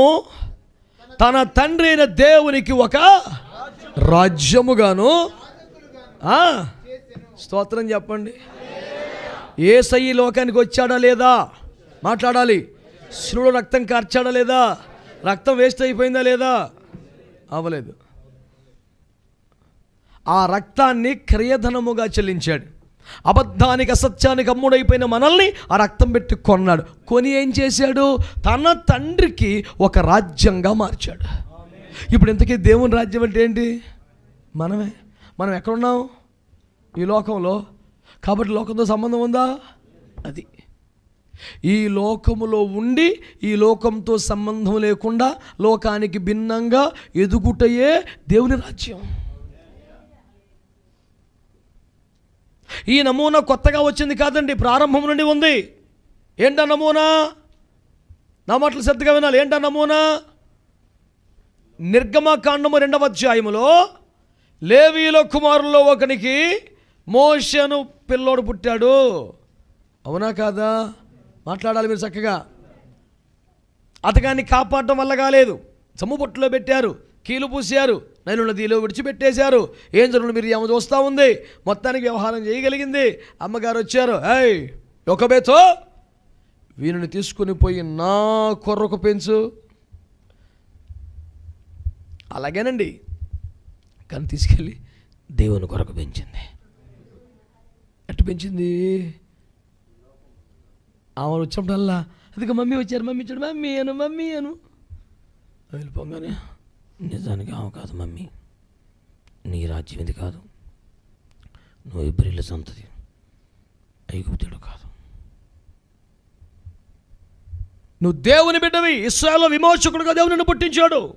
తన తండ్రి అయిన దేవునికి ఒక రాజ్యముగాను స్తోత్రం చెప్పండి. ఏసయ్య లోకానికి వచ్చాడా లేదా? మాట్లాడాలి. శివుడు రక్తం కార్చాడా లేదా? రక్తం వేస్ట్ అయిపోయిందా లేదా? అవ్వలేదు. ఆ రక్తాన్ని క్రియధనముగా చెల్లించాడు. అబద్ధానికి అసత్యానికి అమ్ముడైపోయిన మనల్ని ఆ రక్తం పెట్టి కొన్నాడు. కొని ఏం చేశాడు? తన తండ్రికి ఒక రాజ్యంగా మార్చాడు. ఇప్పుడు ఇంతకీ దేవుని రాజ్యం అంటే ఏంటి? మనమే. మనం ఎక్కడున్నాం? ఈ లోకంలో. కాబట్టి లోకంతో సంబంధం ఉందా? అది. ఈ లోకములో ఉండి ఈ లోకంతో సంబంధం లేకుండా లోకానికి భిన్నంగా ఎదుగుటయే దేవుని రాజ్యం. ఈ నమూనా కొత్తగా వచ్చింది కాదండి ప్రారంభం నుండి ఉంది. ఏంటా నమూనా? నా మాటలు శ్రద్ధగా వినాలి. ఏంటా నమూనా? నిర్గమకాండము రెండవ అధ్యాయములో లేవీలో కుమారుల్లో ఒకనికి మోషను పిల్లోడు పుట్టాడు. అవునా కాదా? మాట్లాడాలి మీరు చక్కగా. అతగాన్ని కాపాడటం వల్ల కాలేదు. సమ్ము పెట్టారు కీలు పూసారు నైలున్న దీలో విడిచిపెట్టేశారు. ఏం జరుగుతుంది మీరు ఏమో చూస్తూ ఉంది? మొత్తానికి వ్యవహారం చేయగలిగింది. అమ్మగారు వచ్చారు. ఏయ్ ఒకబేతో వీనిని తీసుకుని పోయి నా కొర్రకు పెంచు. అలాగేనండి. కానీ తీసుకెళ్ళి దేవుని కొరకు పెంచింది. ఎట్టు పెంచింది ఆమె వచ్చినప్పుడల్లా అదిగో మమ్మీ వచ్చారు మమ్మీ చూడు మమ్మీ అను మమ్మీ అను. వెళ్ళిపోగానే నిజానికి ఆమె కాదు మమ్మీ. నీ రాజ్యం ఇది కాదు. నువ్వు ఇబ్రిల్ల సంతతి ఐగుప్తుడు కాదు. నువ్వు దేవుని బిడ్డవి ఇస్రాయల్లో విమోచకుడుగా దేవుని పుట్టించాడు.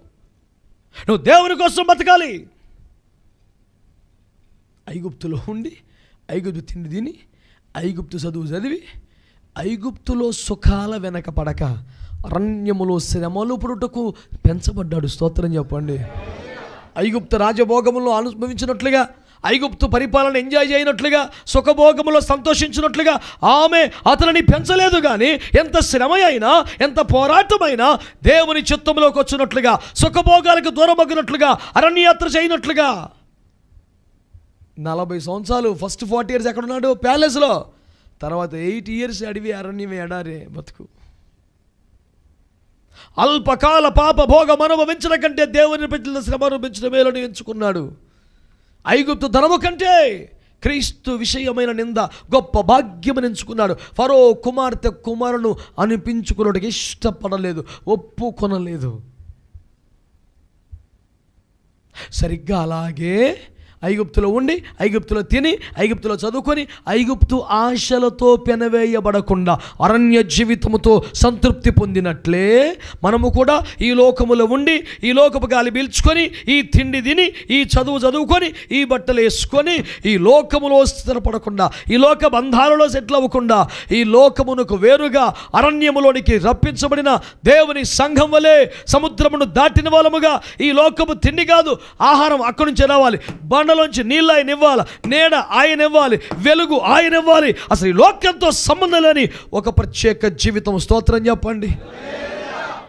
నువ్వు దేవుని కోసం బతకాలి. ఐగుప్తులో ఉండి ఐగుప్తు తిండి తిని ఐగుప్తు చదువు చదివి ఐగుప్తులో సుఖాల వెనక పడక అరణ్యములో శ్రమలు పుడుటకు పెంచబడ్డాడు. స్తోత్రం చెప్పండి. ఐగుప్తు రాజభోగములో అనుభవించినట్లుగా ఐగుప్తు పరిపాలన ఎంజాయ్ చేయనట్లుగా సుఖభోగములో సంతోషించినట్లుగా ఆమె అతనిని పెంచలేదు కానీ ఎంత శ్రమ అయినా ఎంత పోరాటమైనా దేవుని చిత్తంలోకి వచ్చినట్లుగా సుఖభోగాలకు దూరమగ్గినట్లుగా అరణ్యయాత్ర చేయనట్లుగా నలభై సంవత్సరాలు ఫస్ట్ ఫార్టీ ఇయర్స్ ఎక్కడున్నాడు? ప్యాలెస్లో తర్వాత ఎయిట్ ఇయర్స్ అడివి అరణ్యం ఎడారే బతుకు. అల్పకాల పాప భోగం అనుభవించడం కంటే దేవుని ప్రజల శ్రమ అనుభవించడం మేలని ఎంచుకున్నాడు. ఐగుప్తు ధనము కంటే క్రీస్తు విషయమైన నింద గొప్ప భాగ్యమని ఎంచుకున్నాడు. ఫరో కుమార్తె కుమారును అనిపించుకున్నట్టుగా ఇష్టపడలేదు ఒప్పుకొనలేదు. సరిగ్గా అలాగే ఐగుప్తులో ఉండి ఐగుప్తులో తిని ఐగుప్తులో చదువుకొని ఐగుప్తు ఆశలతో పెనవేయబడకుండా అరణ్య జీవితముతో సంతృప్తి పొందినట్లే మనము కూడా ఈ లోకములో ఉండి ఈ లోకపు గాలి పీల్చుకొని ఈ తిండి తిని ఈ చదువు చదువుకొని ఈ బట్టలు వేసుకొని ఈ లోకములో స్థిరపడకుండా ఈ లోక బంధాలలో సెటిల్ అవ్వకుండా ఈ లోకమునకు వేరుగా అరణ్యములోనికి రప్పించబడిన దేవుని సంఘం వలె సముద్రమును దాటిన వాళ్ళముగా ఈ లోకము తిండి కాదు ఆహారం అక్కడి నుంచి రావాలి. కొండలోంచి నీళ్ళు ఆయన ఇవ్వాలి నీడ ఆయన ఇవ్వాలి వెలుగు ఆయన ఇవ్వాలి. అసలు ఈ లోకంతో సంబంధం లేని ఒక ప్రత్యేక జీవితం. స్తోత్రం చెప్పండి.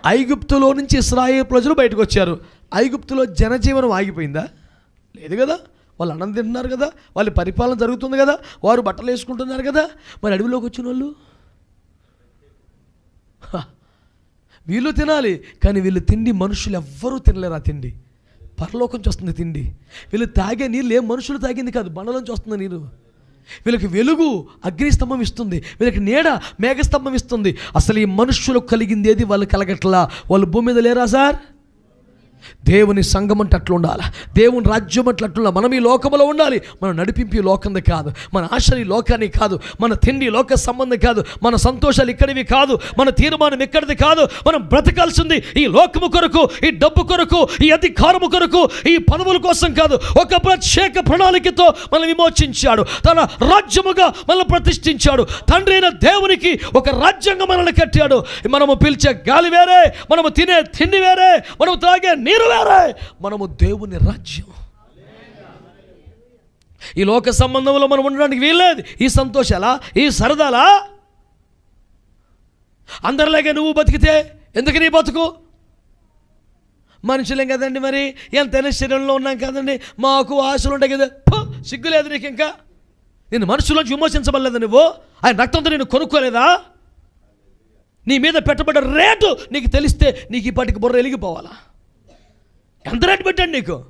ఐగుప్తులో నుంచి ఇస్రాయేల్ ప్రజలు బయటకు వచ్చారు. ఐగుప్తులో జనజీవనం ఆగిపోయిందా? లేదు కదా. వాళ్ళు అన్నం తింటున్నారు కదా. వాళ్ళ పరిపాలన జరుగుతుంది కదా. వారు బట్టలు వేసుకుంటున్నారు కదా. మరి అడవిలోకి వచ్చిన వాళ్ళు? వీళ్ళు తినాలి కానీ వీళ్ళు తిండి మనుషులు ఎవ్వరూ తినలేరు ఆ తిండి? పరలోకం వస్తుంది తిండి. వీళ్ళు తాగే నీళ్ళు ఏ మనుషులు తాగింది కాదు బండలోంచి వస్తుంది నీరు. వీళ్ళకి వెలుగు అగ్నిస్తంభం ఇస్తుంది వీళ్ళకి నీడ మేఘస్తంభం ఇస్తుంది. అసలు ఈ మనుషులకు కలిగింది ఏది? వాళ్ళు కలగట్లా. వాళ్ళు భూమి మీద లేరా సార్? దేవుని సంఘం అంటే అట్లా ఉండాలి? దేవుని రాజ్యం అంటే అట్లా మనం ఈ లోకంలో ఉండాలి. మనం నడిపింపు ఈ లోకంది కాదు. మన ఆశని లోకాన్ని కాదు. మన తిండి లోక సంబంధం కాదు. మన సంతోషాలు ఇక్కడివి కాదు. మన తీర్మానం ఇక్కడిది కాదు. మనం బ్రతకాల్సింది ఈ లోకము కొరకు ఈ డబ్బు కొరకు ఈ అధికారము కొరకు ఈ పదవుల కోసం కాదు. ఒక ప్రత్యేక ప్రణాళికతో మనం విమోచించాడు. తన రాజ్యముగా మనం ప్రతిష్ఠించాడు. తండ్రి అయిన దేవునికి ఒక రాజ్యంగా మనల్ని కట్టాడు. మనము పిలిచే గాలి వేరే మనము తినే తిండి వేరే మనము తాగే నీరు వేరే మనము దేవుని రాజ్యం. ఈ లోక సంబంధంలో మనం ఉండడానికి వీల్లేదు. ఈ సంతోషాలా? ఈ సరదాలా? అందరిలాగే నువ్వు బతికితే ఎందుకు నీ బతుకు? మనుషులేం కదండి మరి? ఎంతైనా శరీరంలో ఉన్నాం కదండి. మాకు ఆశలు ఉంటాయి కదా. సిగ్గులేదు సిగ్గు లేదు నీకు ఇంకా. నేను మనుషులోంచి విమోచించబడలేదు నువ్వు? ఆయన రక్తంతో నేను కొనుక్కోలేదా? నీ మీద పెట్టబడ్డ రేటు నీకు తెలిస్తే నీకు ఈ పాటికి బుర్ర వెలిగిపోవాలా? ఎంత రేటు పెట్టండి నీకు?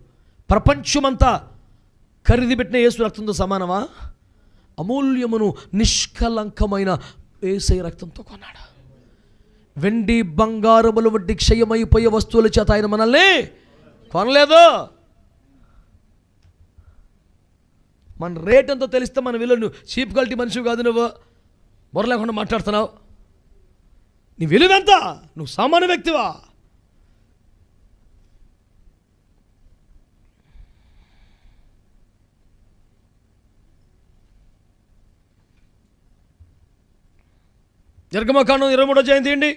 ప్రపంచమంతా ఖరీదు పెట్టిన యేసు రక్తంతో సమానమా? అమూల్యమును నిష్కలంకమైన ఏసై రక్తంతో కొన్నాడు. వెండి బంగారములు వంటి క్షయమైపోయే వస్తువుల చేత ఆయన మనల్ని కొనలేదు. మన రేట్ ఎంతో తెలిస్తే మన విలువ నువ్వు చీప్ క్వాలిటీ మనిషి కాదు నువ్వు. బుర్ర లేకుండా మాట్లాడుతున్నావు. నీ విలువెంత నువ్వు సామాన్య వ్యక్తివా? నిర్గమకాండం ఇరవై మూడో జయంతి అండి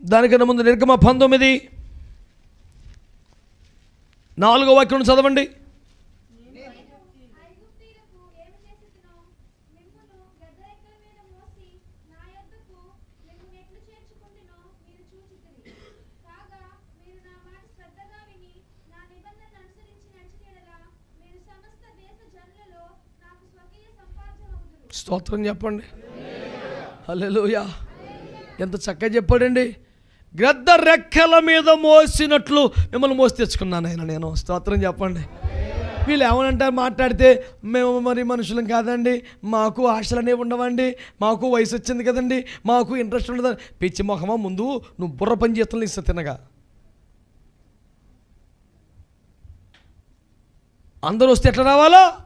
దానికన్నా ముందు నిర్గమ పంతొమ్మిది నాలుగో వాక్యం చదవండి ఐగుప్తీయులకు ఏమి చేసేదనో మిమ్మును గద్దరెక్కల మీద మోసి నా యొద్దకు మిమ్ము నెట్లు చేర్చుకుంటునో మీరు చూచితిరి కాగా మీరు నా మాట శ్రద్ధగా విని నా నిబంధనను అనుసరించి నడిచినడలా మీరు సమస్త దేశ జనులలో నాకు స్వకీయ సంపాదనవుదురు స్తోత్రం చెప్పండి. హల్లెలూయా. ఎంత చక్కగా చెప్పాడండి. గ్రద్ద రెక్కల మీద మోసినట్లు మిమ్మల్ని మోసి తెచ్చుకున్నాను ఆయన నేను. స్తోత్రం చెప్పండి. వీళ్ళు ఏమనంటారు మాట్లాడితే మేము మరి మనుషులం కాదండి. మాకు ఆశలు అనేవి ఉండవండి. మాకు వయసు వచ్చింది కదండి. మాకు ఇంట్రెస్ట్ ఉండదు. పిచ్చి మొహమా ముందు నువ్వు బుర్ర పని చేస్తున్నా ఇస్తా తినగా. అందరూ వస్తే ఎట్లా రావాలా?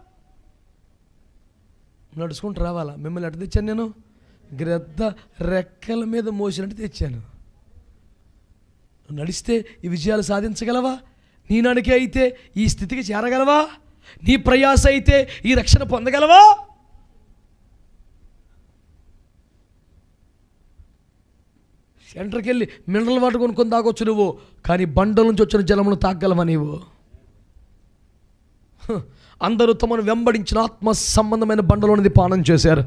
నడుచుకుంటూ రావాలా? మిమ్మల్ని ఎట్ట తెచ్చాను నేను? గ్రద్ద రెక్కల మీద మోసినట్టు తెచ్చాను. నడిస్తే ఈ విజయాలు సాధించగలవా? నీ నడికే అయితే ఈ స్థితికి చేరగలవా? నీ ప్రయాస అయితే ఈ రక్షణ పొందగలవా? సెంటర్కి వెళ్ళి మినరల్ వాటర్ కొనుక్కొని తాగొచ్చు నువ్వు. కానీ బండల నుంచి వచ్చిన జలమును తాగలవా నీవు? అందరూ తమను వెంబడించిన ఆత్మ సంబంధమైన బండలోనిది పానం చేశారు.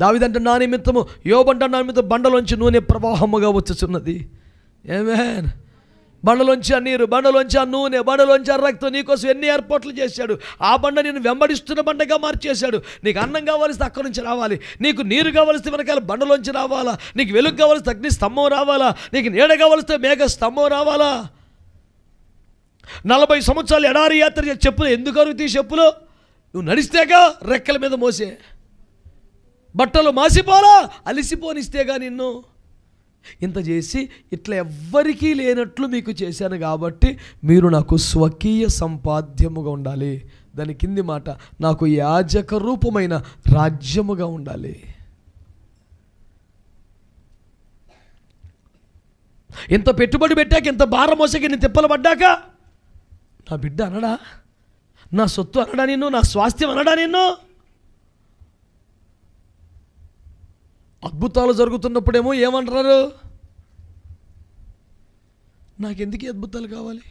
దావిదంటే నా నిమిత్తము యోబంట నా నిమిత్తం బండలోంచి నూనె ప్రవాహముగా వచ్చుచున్నది ఏమేన్ బండలోంచి ఆ నీరు బండలోంచి ఆ నూనె బండలోంచి ఆ రక్తం నీకోసం ఎన్ని ఏర్పాట్లు చేశాడు. ఆ బండ నేను వెంబడిస్తున్న బండగా మార్చేశాడు. నీకు అన్నం కావాల్సి అక్కడి నుంచి రావాలి. నీకు నీరు కావలిస్తే వెనకాల బండలోంచి రావాలా? నీకు వెలుగు కావలిస్తే అగ్ని స్తంభం రావాలా? నీకు నీడ కావలిస్తే మేఘ స్తంభం రావాలా? నలభై సంవత్సరాలు ఎడారి యాత్ర చెప్పులు. ఎందుకు అరుగుతాయి చెప్పులు? నువ్వు నడిస్తేగా రెక్కల మీద మోసే. బట్టలు మాసిపోరా అలిసిపోనిస్తేగా నిన్ను. ఇంత చేసి ఇట్లా ఎవ్వరికీ లేనట్లు మీకు చేశాను కాబట్టి మీరు నాకు స్వకీయ సంపాద్యముగా ఉండాలి. దాని కింది మాట నాకు యాజక రూపమైన రాజ్యముగా ఉండాలి. ఇంత పెట్టుబడి పెట్టాక ఇంత భారం మోసాక నేను తిప్పలు పడ్డాక నా బిడ్డ అనడా? నా సొత్తు అనడా నిన్ను? నా స్వాస్థ్యం అనడా నిన్ను? అద్భుతాలు జరుగుతున్నప్పుడేమో ఏమంటారు నాకెందుకు అద్భుతాలు కావాలి?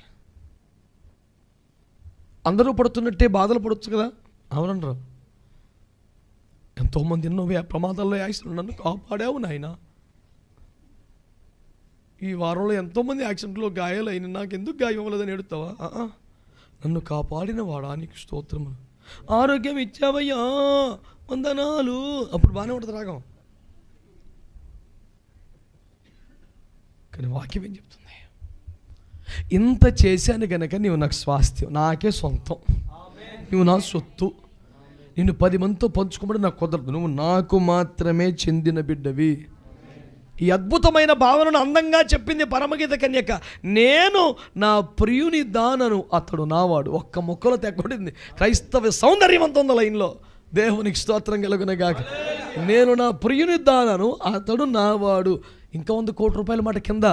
అందరూ పడుతున్నట్టే బాధలు పడవచ్చు కదా? అవునంటారు ఎంతోమంది ఎన్నో ప్రమాదాల్లో యాక్సిడెంట్ నన్ను కాపాడావు నాయన. ఈ వారంలో ఎంతోమంది యాక్సిడెంట్లో గాయాలైన నాకు ఎందుకు గాయం అవ్వలేదని ఎడుతావా నన్ను కాపాడిన వాడానికి స్తోత్రములు? ఆరోగ్యం ఇచ్చావయ్యా వందనాలు. అప్పుడు బాగానే ఉంటుంది రాగం. కానీ వాక్యం ఏం చెప్తుంది? ఇంత చేశాను కనుక నీవు నాకు స్వాస్థ్యం నాకే సొంతం. నువ్వు నా సొత్తు. నిన్ను పది మందితో పంచుకోమని నాకు కుదరదు. నువ్వు నాకు మాత్రమే చెందిన బిడ్డవి. ఈ అద్భుతమైన భావనను అందంగా చెప్పింది పరమగీత కన్యక. నేను నా ప్రియుని దానను అతడు నావాడు. ఒక్క మొక్కలో తెగొడింది క్రైస్తవ సౌందర్యవంతం ఉంది లైన్లో దేవునికి స్తోత్రం కలుగునగాక. నేను నా ప్రియుని దానను అతడు నావాడు. ఇంకా ఉంది కోటి రూపాయల మాట కింద.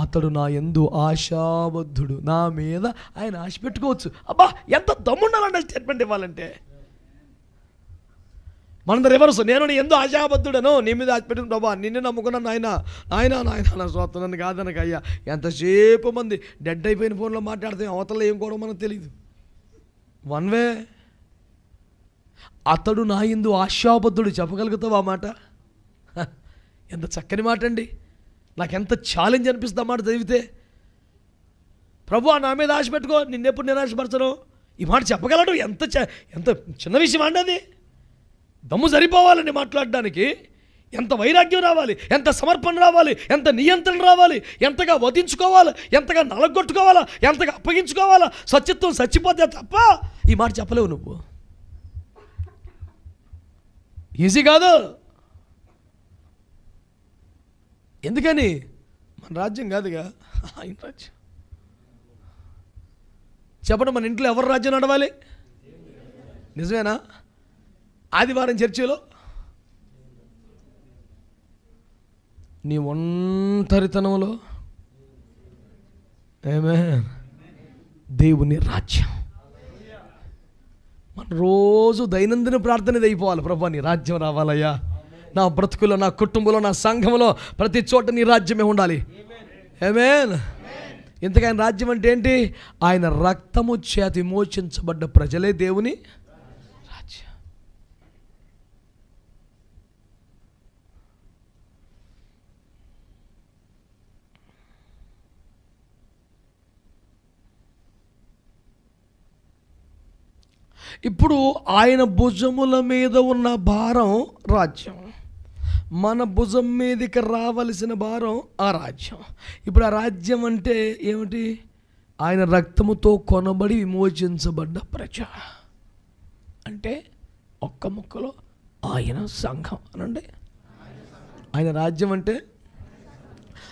అతడు నా ఎందు ఆశాబద్ధుడు. నా మీద ఆయన ఆశ పెట్టుకోవచ్చు. అబ్బా ఎంత దమ్ముండాలంటే స్టేట్మెంట్ ఇవ్వాలంటే? మన రివర్స్ నేను నీ ఎందు ఆశాబద్ధుడను? నీ మీద ఆశ ప్రభా నిన్ను నమ్ముకున్నాను నాయన నాయన నాయన నా స్వార్థం నన్ను కాదనక అయ్యా. ఎంతసేపు మంది డెడ్ అయిపోయిన ఫోన్లో మాట్లాడితే అవతల ఏం కూడా మనకు తెలియదు వన్ వే అతడు నా ఎందు ఆశాబద్ధుడు చెప్పగలుగుతావు ఆ మాట? ఎంత చక్కని మాట అండి. నాకెంత ఛాలెంజ్ అనిపిస్తుంది మాట చదివితే. ప్రభు నా మీద ఆశ పెట్టుకో నిన్నెప్పుడు నిరాశపరచను. ఈ మాట చెప్పగలడు? ఎంత చ- ఎంత చిన్న విషయం అండి అది? దమ్ము సరిపోవాలని మాట్లాడడానికి. ఎంత వైరాగ్యం రావాలి ఎంత సమర్పణ రావాలి ఎంత నియంత్రణ రావాలి ఎంతగా వధించుకోవాలి ఎంతగా నలగొట్టుకోవాలా ఎంతగా అప్పగించుకోవాలా సత్యత్వం చచ్చిపోతే తప్ప ఈ మాట చెప్పలేవు నువ్వు. ఈజీ కాదు. ఎందుకని? మన రాజ్యం కాదుగా. ఆయన రాజ్యం. చెప్పడం మన ఇంట్లో ఎవరు రాజ్యం నడవాలి? నిజమేనా? ఆదివారం చర్చిలో నీ ఒంటరితనంలో ఏమే? దేవుని రాజ్యం. మన రోజు దైనందిన ప్రార్థన అయిపోవాలి. ప్రభా నీ రాజ్యం రావాలయ్యా. నా బ్రతుకులో నా కుటుంబంలో నా సంఘంలో ప్రతి చోట నీ రాజ్యమే ఉండాలి. ఏమేన్ ఇంతకు ఆయన రాజ్యం అంటే ఏంటి? ఆయన రక్తము చేతి విమోచించబడ్డ ప్రజలే దేవుని రాజ్యం ఇప్పుడు ఆయన భుజముల మీద ఉన్న భారం రాజ్యం. మన భుజం మీదకి రావలసిన భారం ఆ రాజ్యం. ఇప్పుడు ఆ రాజ్యం అంటే ఏమిటి? ఆయన రక్తముతో కొనబడి విమోచించబడ్డ ప్రజ. అంటే ఒక్క ముక్కలో ఆయన సంఘం అనండి. ఆయన రాజ్యం అంటే?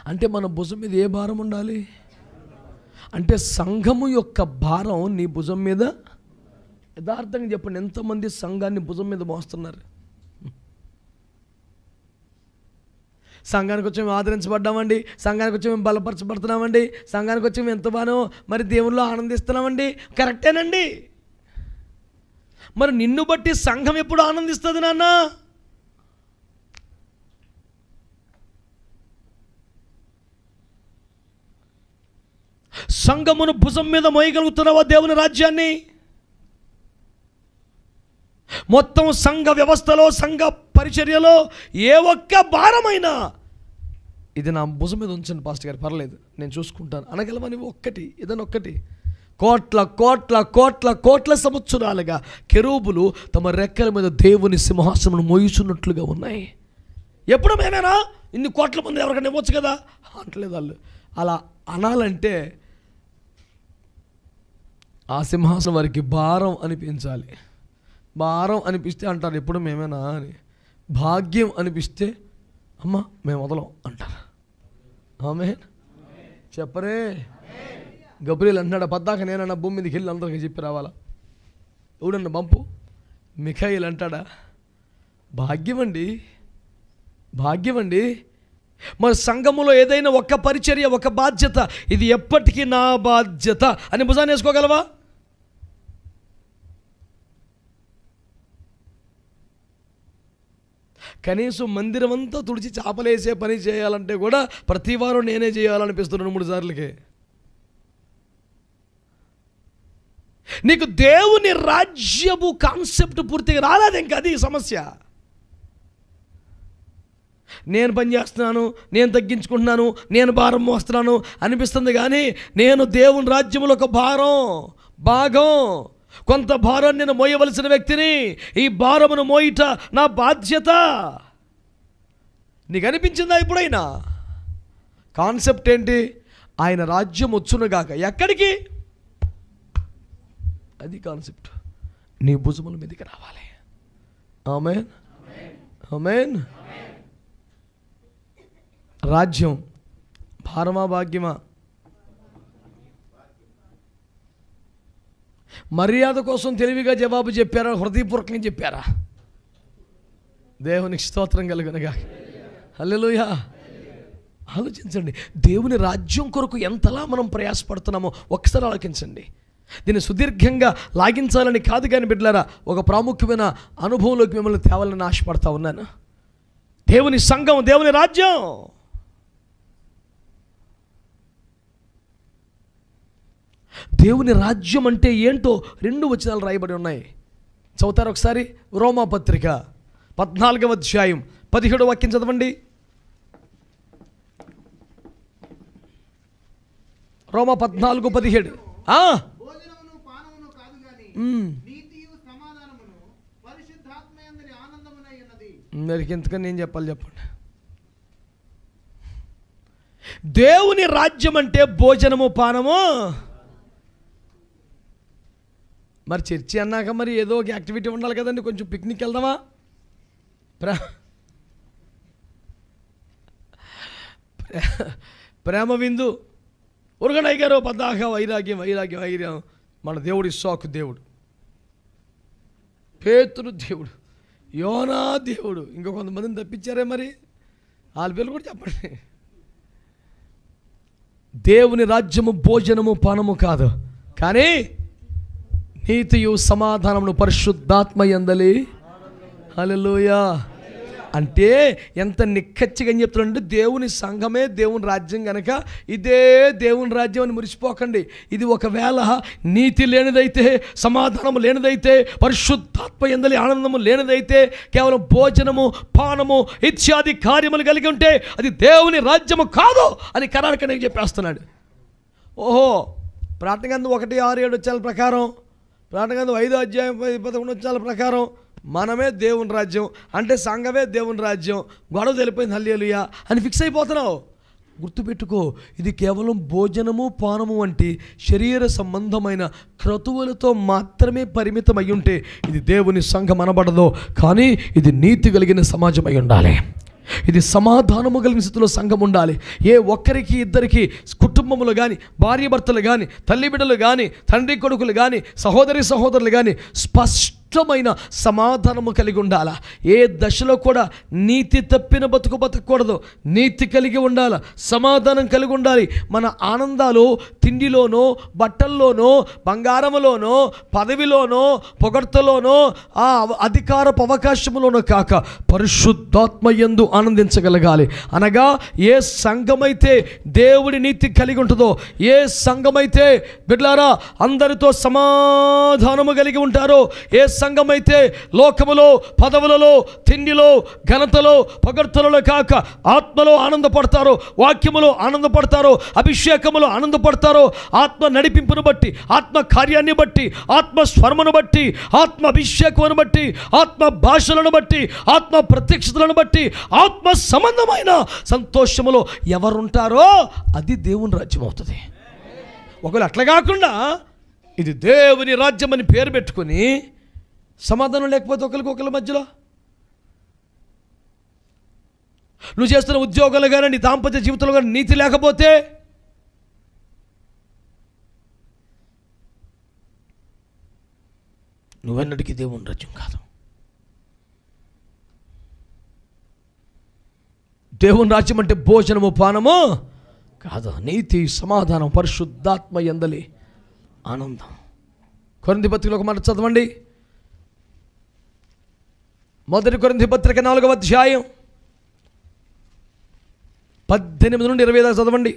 అంటే మన భుజం మీద ఏ భారం ఉండాలి? అంటే సంఘము యొక్క భారం నీ భుజం మీద యథార్థంగా చెప్పండి. ఎంతమంది సంఘాన్ని భుజం మీద మోస్తున్నారు. సంఘానికి వచ్చి మేము ఆదరించబడ్డామండి. సంఘానికి వచ్చి మేము బలపరచబడుతున్నామండి. సంఘానికి వచ్చి మేము ఎంత బానో మరి దేవుల్లో ఆనందిస్తున్నామండి. కరెక్టేనండి. మరి నిన్ను బట్టి సంఘం ఎప్పుడు ఆనందిస్తుంది నాన్న? సంఘమును భుజం మీద మోయగలుగుతున్నావా దేవుని రాజ్యాన్ని? మొత్తం సంఘ వ్యవస్థలో సంఘ పరిచర్యలో ఏ ఒక్క భారమైనా ఇది నా భుజం మీద ఉంచండి పాస్టర్ గారు పర్లేదు నేను చూసుకుంటాను. అనగలమని ఒక్కటి ఏదైనా ఒక్కటి. కోట్ల కోట్ల కోట్ల కోట్ల సంవత్సరాలుగా కెరూబులు తమ రెక్కల మీద దేవుని సింహాసనం మోయిచున్నట్లుగా ఉన్నాయి. ఎప్పుడు మేమేనా? ఇన్ని కోట్ల మంది ఎవరికైనా ఇవ్వచ్చు కదా? అంటలేదు వాళ్ళు. అలా అనాలంటే ఆ సింహాసనం వారికి భారం అనిపించాలి. భారం అనిపిస్తే అంటారు ఎప్పుడు మేమేనా? అని. భాగ్యం అనిపిస్తే అమ్మ మేము వదలం అంటారు. ఆమె చెప్పరే. గబ్రీలు అంటున్నాడు పద్దాక నేనన్న భూమి మీదకి వెళ్ళి అందరికీ చెప్పి రావాలా? ఎవడన్న పంపు? మిఖాయిల్ అంటాడా భాగ్యం అండి భాగ్యం అండి మన సంఘములో ఏదైనా ఒక పరిచర్య ఒక బాధ్యత ఇది ఎప్పటికీ నా బాధ్యత అని భుజాన్ని వేసుకోగలవా? కనీసం మందిరం అంతా తుడిచి చేపలేసే పని చేయాలంటే కూడా ప్రతి వారం నేనే చేయాలనిపిస్తున్నాను మూడు సార్లకి. నీకు దేవుని రాజ్యము కాన్సెప్ట్ పూర్తిగా రాలేదు ఇంకా అది సమస్య. నేను పని చేస్తున్నాను నేను తగ్గించుకుంటున్నాను నేను భారం మోస్తున్నాను అనిపిస్తుంది కానీ నేను దేవుని రాజ్యంలో ఒక భారం భాగం. కొంత భారాన్ని నేను మోయవలసిన వ్యక్తిని ఈ భారమును మోయిట నా బాధ్యత. నీకు అనిపించిందా ఎప్పుడైనా? కాన్సెప్ట్ ఏంటి? ఆయన రాజ్యం వచ్చునుగాక ఎక్కడికి? అది కాన్సెప్ట్. నీ భుజముల మీదకి రావాలి. ఆమెన్. ఆమెన్. రాజ్యం భారమా భాగ్యమా? మర్యాద కోసం తెలివిగా జవాబు చెప్పారా? హృదయపూర్వకంగా చెప్పారా? దేవునికి స్తోత్రం కలుగునగా. హల్లెలూయా. ఆలోచించండి. దేవుని రాజ్యం కొరకు ఎంతలా మనం ప్రయాసపడుతున్నామో ఒకసారి ఆలోచించండి. దీన్ని సుదీర్ఘంగా లాగించాలని కాదు కానీ బిడ్డలారా ఒక ప్రాముఖ్యమైన అనుభవంలోకి మిమ్మల్ని తేవాలని ఆశపడతా ఉన్నాను. దేవుని సంఘం దేవుని రాజ్యం! దేవుని రాజ్యం అంటే ఏంటో రెండు వచనాలు రాయబడి ఉన్నాయి. చదువుతారు ఒకసారి? రోమా పత్రిక పద్నాలుగవ అధ్యాయం. పదిహేడు వాక్యం చదవండి. రోమా పద్నాలుగు పదిహేడు. మరి ఎంతకని ఏం చెప్పాలి చెప్పండి. దేవుని రాజ్యం అంటే భోజనము పానము? మరి చర్చి అన్నాక మరి ఏదో ఒక యాక్టివిటీ ఉండాలి కదండి. కొంచెం పిక్నిక్ వెళ్దామా? ప్రా ప్రేమ విందు. ఉరగడయ్య గారు పద్దాక వైరాగ్యం వైరాగ్యం వైరాగ్యం. మన దేవుడి సాకు దేవుడు. పేతురు దేవుడు. యోనా దేవుడు. ఇంకా కొంతమందిని తప్పించారే మరి? వాళ్ళ పేర్లు కూడా చెప్పండి. దేవుని రాజ్యము భోజనము పానము కాదు. కానీ నీతియు సమాధానమును పరిశుద్ధాత్మ ఎందలి హల్లెలూయా. అంటే ఎంత నిక్కచ్చిగా అని చెప్తున్నాడు దేవుని సంఘమే దేవుని రాజ్యం కనుక ఇదే దేవుని రాజ్యం అని మురిసిపోకండి. ఇది ఒకవేళ నీతి లేనిదైతే సమాధానము లేనిదైతే పరిశుద్ధాత్మ ఎందలి ఆనందము లేనిదైతే కేవలం భోజనము పానము ఇత్యాది కార్యములు కలిగి ఉంటే అది దేవుని రాజ్యము కాదు అని కరాడికనే చెప్పేస్తున్నాడు. ఓహో ప్రార్థనగంధం ఒకటి ఆరు ఏడు వచ్చాల ప్రకారం ప్రాణగంధం ఐదో అధ్యాయం పదకొండు వచ్చాల ప్రకారం మనమే దేవుని రాజ్యం అంటే సంఘమే దేవుని రాజ్యం గొడవ తెలిపోయింది హల్లేలుయా అని ఫిక్స్ అయిపోతున్నావు. గుర్తుపెట్టుకో ఇది కేవలం భోజనము పానము వంటి శరీర సంబంధమైన క్రతువులతో మాత్రమే పరిమితం అయి ఉంటే ఇది దేవుని సంఘం అనబడదు కానీ ఇది నీతి కలిగిన సమాజం అయి ఉండాలి. ఇది సమాధానము కలిగిన స్థితిలో సంఘం ఉండాలి. ఏ ఒక్కరికి ఇద్దరికి కుటుంబములు కానీ భార్యాభర్తలు కానీ తల్లి బిడ్డలు కానీ తండ్రి కొడుకులు కానీ సహోదరి సహోదరులు కానీ స్పష్ట స్పష్టమైన సమాధానము కలిగి ఉండాల? ఏ దశలో కూడా నీతి తప్పిన బతుకు బతకూడదు. నీతి కలిగి ఉండాల సమాధానం కలిగి ఉండాలి. మన ఆనందాలు తిండిలోనో బట్టల్లోనో బంగారములోనో పదవిలోనో పొగడ్తలోనో ఆ అధికారపు అవకాశములోనో కాక పరిశుద్ధాత్మ ఎందు ఆనందించగలగాలి. అనగా ఏ సంఘమైతే దేవుడి నీతి కలిగి ఉంటుందో ఏ సంఘమైతే బిడ్లారా అందరితో సమాధానము కలిగి ఉంటారో ఏ సంఘమైతే లోకములో పదవులలో తిండిలో ఘనతలో పొగడ్తలలో కాక ఆత్మలో ఆనందపడతారో వాక్యములో ఆనందపడతారో అభిషేకములో ఆనందపడతారో ఆత్మ నడిపింపును బట్టి ఆత్మ కార్యాన్ని బట్టి ఆత్మ స్వర్మను బట్టి ఆత్మ అభిషేకమును బట్టి ఆత్మ భాషలను బట్టి ఆత్మ ప్రత్యక్షతలను బట్టి ఆత్మ సంబంధమైన సంతోషములో ఎవరుంటారో అది దేవుని రాజ్యం అవుతుంది. ఒకవేళ అట్లా కాకుండా ఇది దేవుని రాజ్యం అని పేరు పెట్టుకొని సమాధానం లేకపోతే ఒకరికి ఒకరి మధ్యలో? నువ్వు చేస్తున్న ఉద్యోగాలు కానీ నీ దాంపత్య జీవితంలో కానీ నీతి లేకపోతే నువ్వెన్నటికీ దేవుని రాజ్యం కాదు. దేవుని రాజ్యం అంటే భోజనము పానము కాదు. నీతి సమాధానం పరిశుద్ధాత్మ ఎందలి ఆనందం. కొరింది పత్రికలు ఒక మాట చదవండి. మొదటి కొరింది పత్రిక నాలుగవ అధ్యాయం. పద్దెనిమిది నుండి ఇరవై దాకా చదవండి.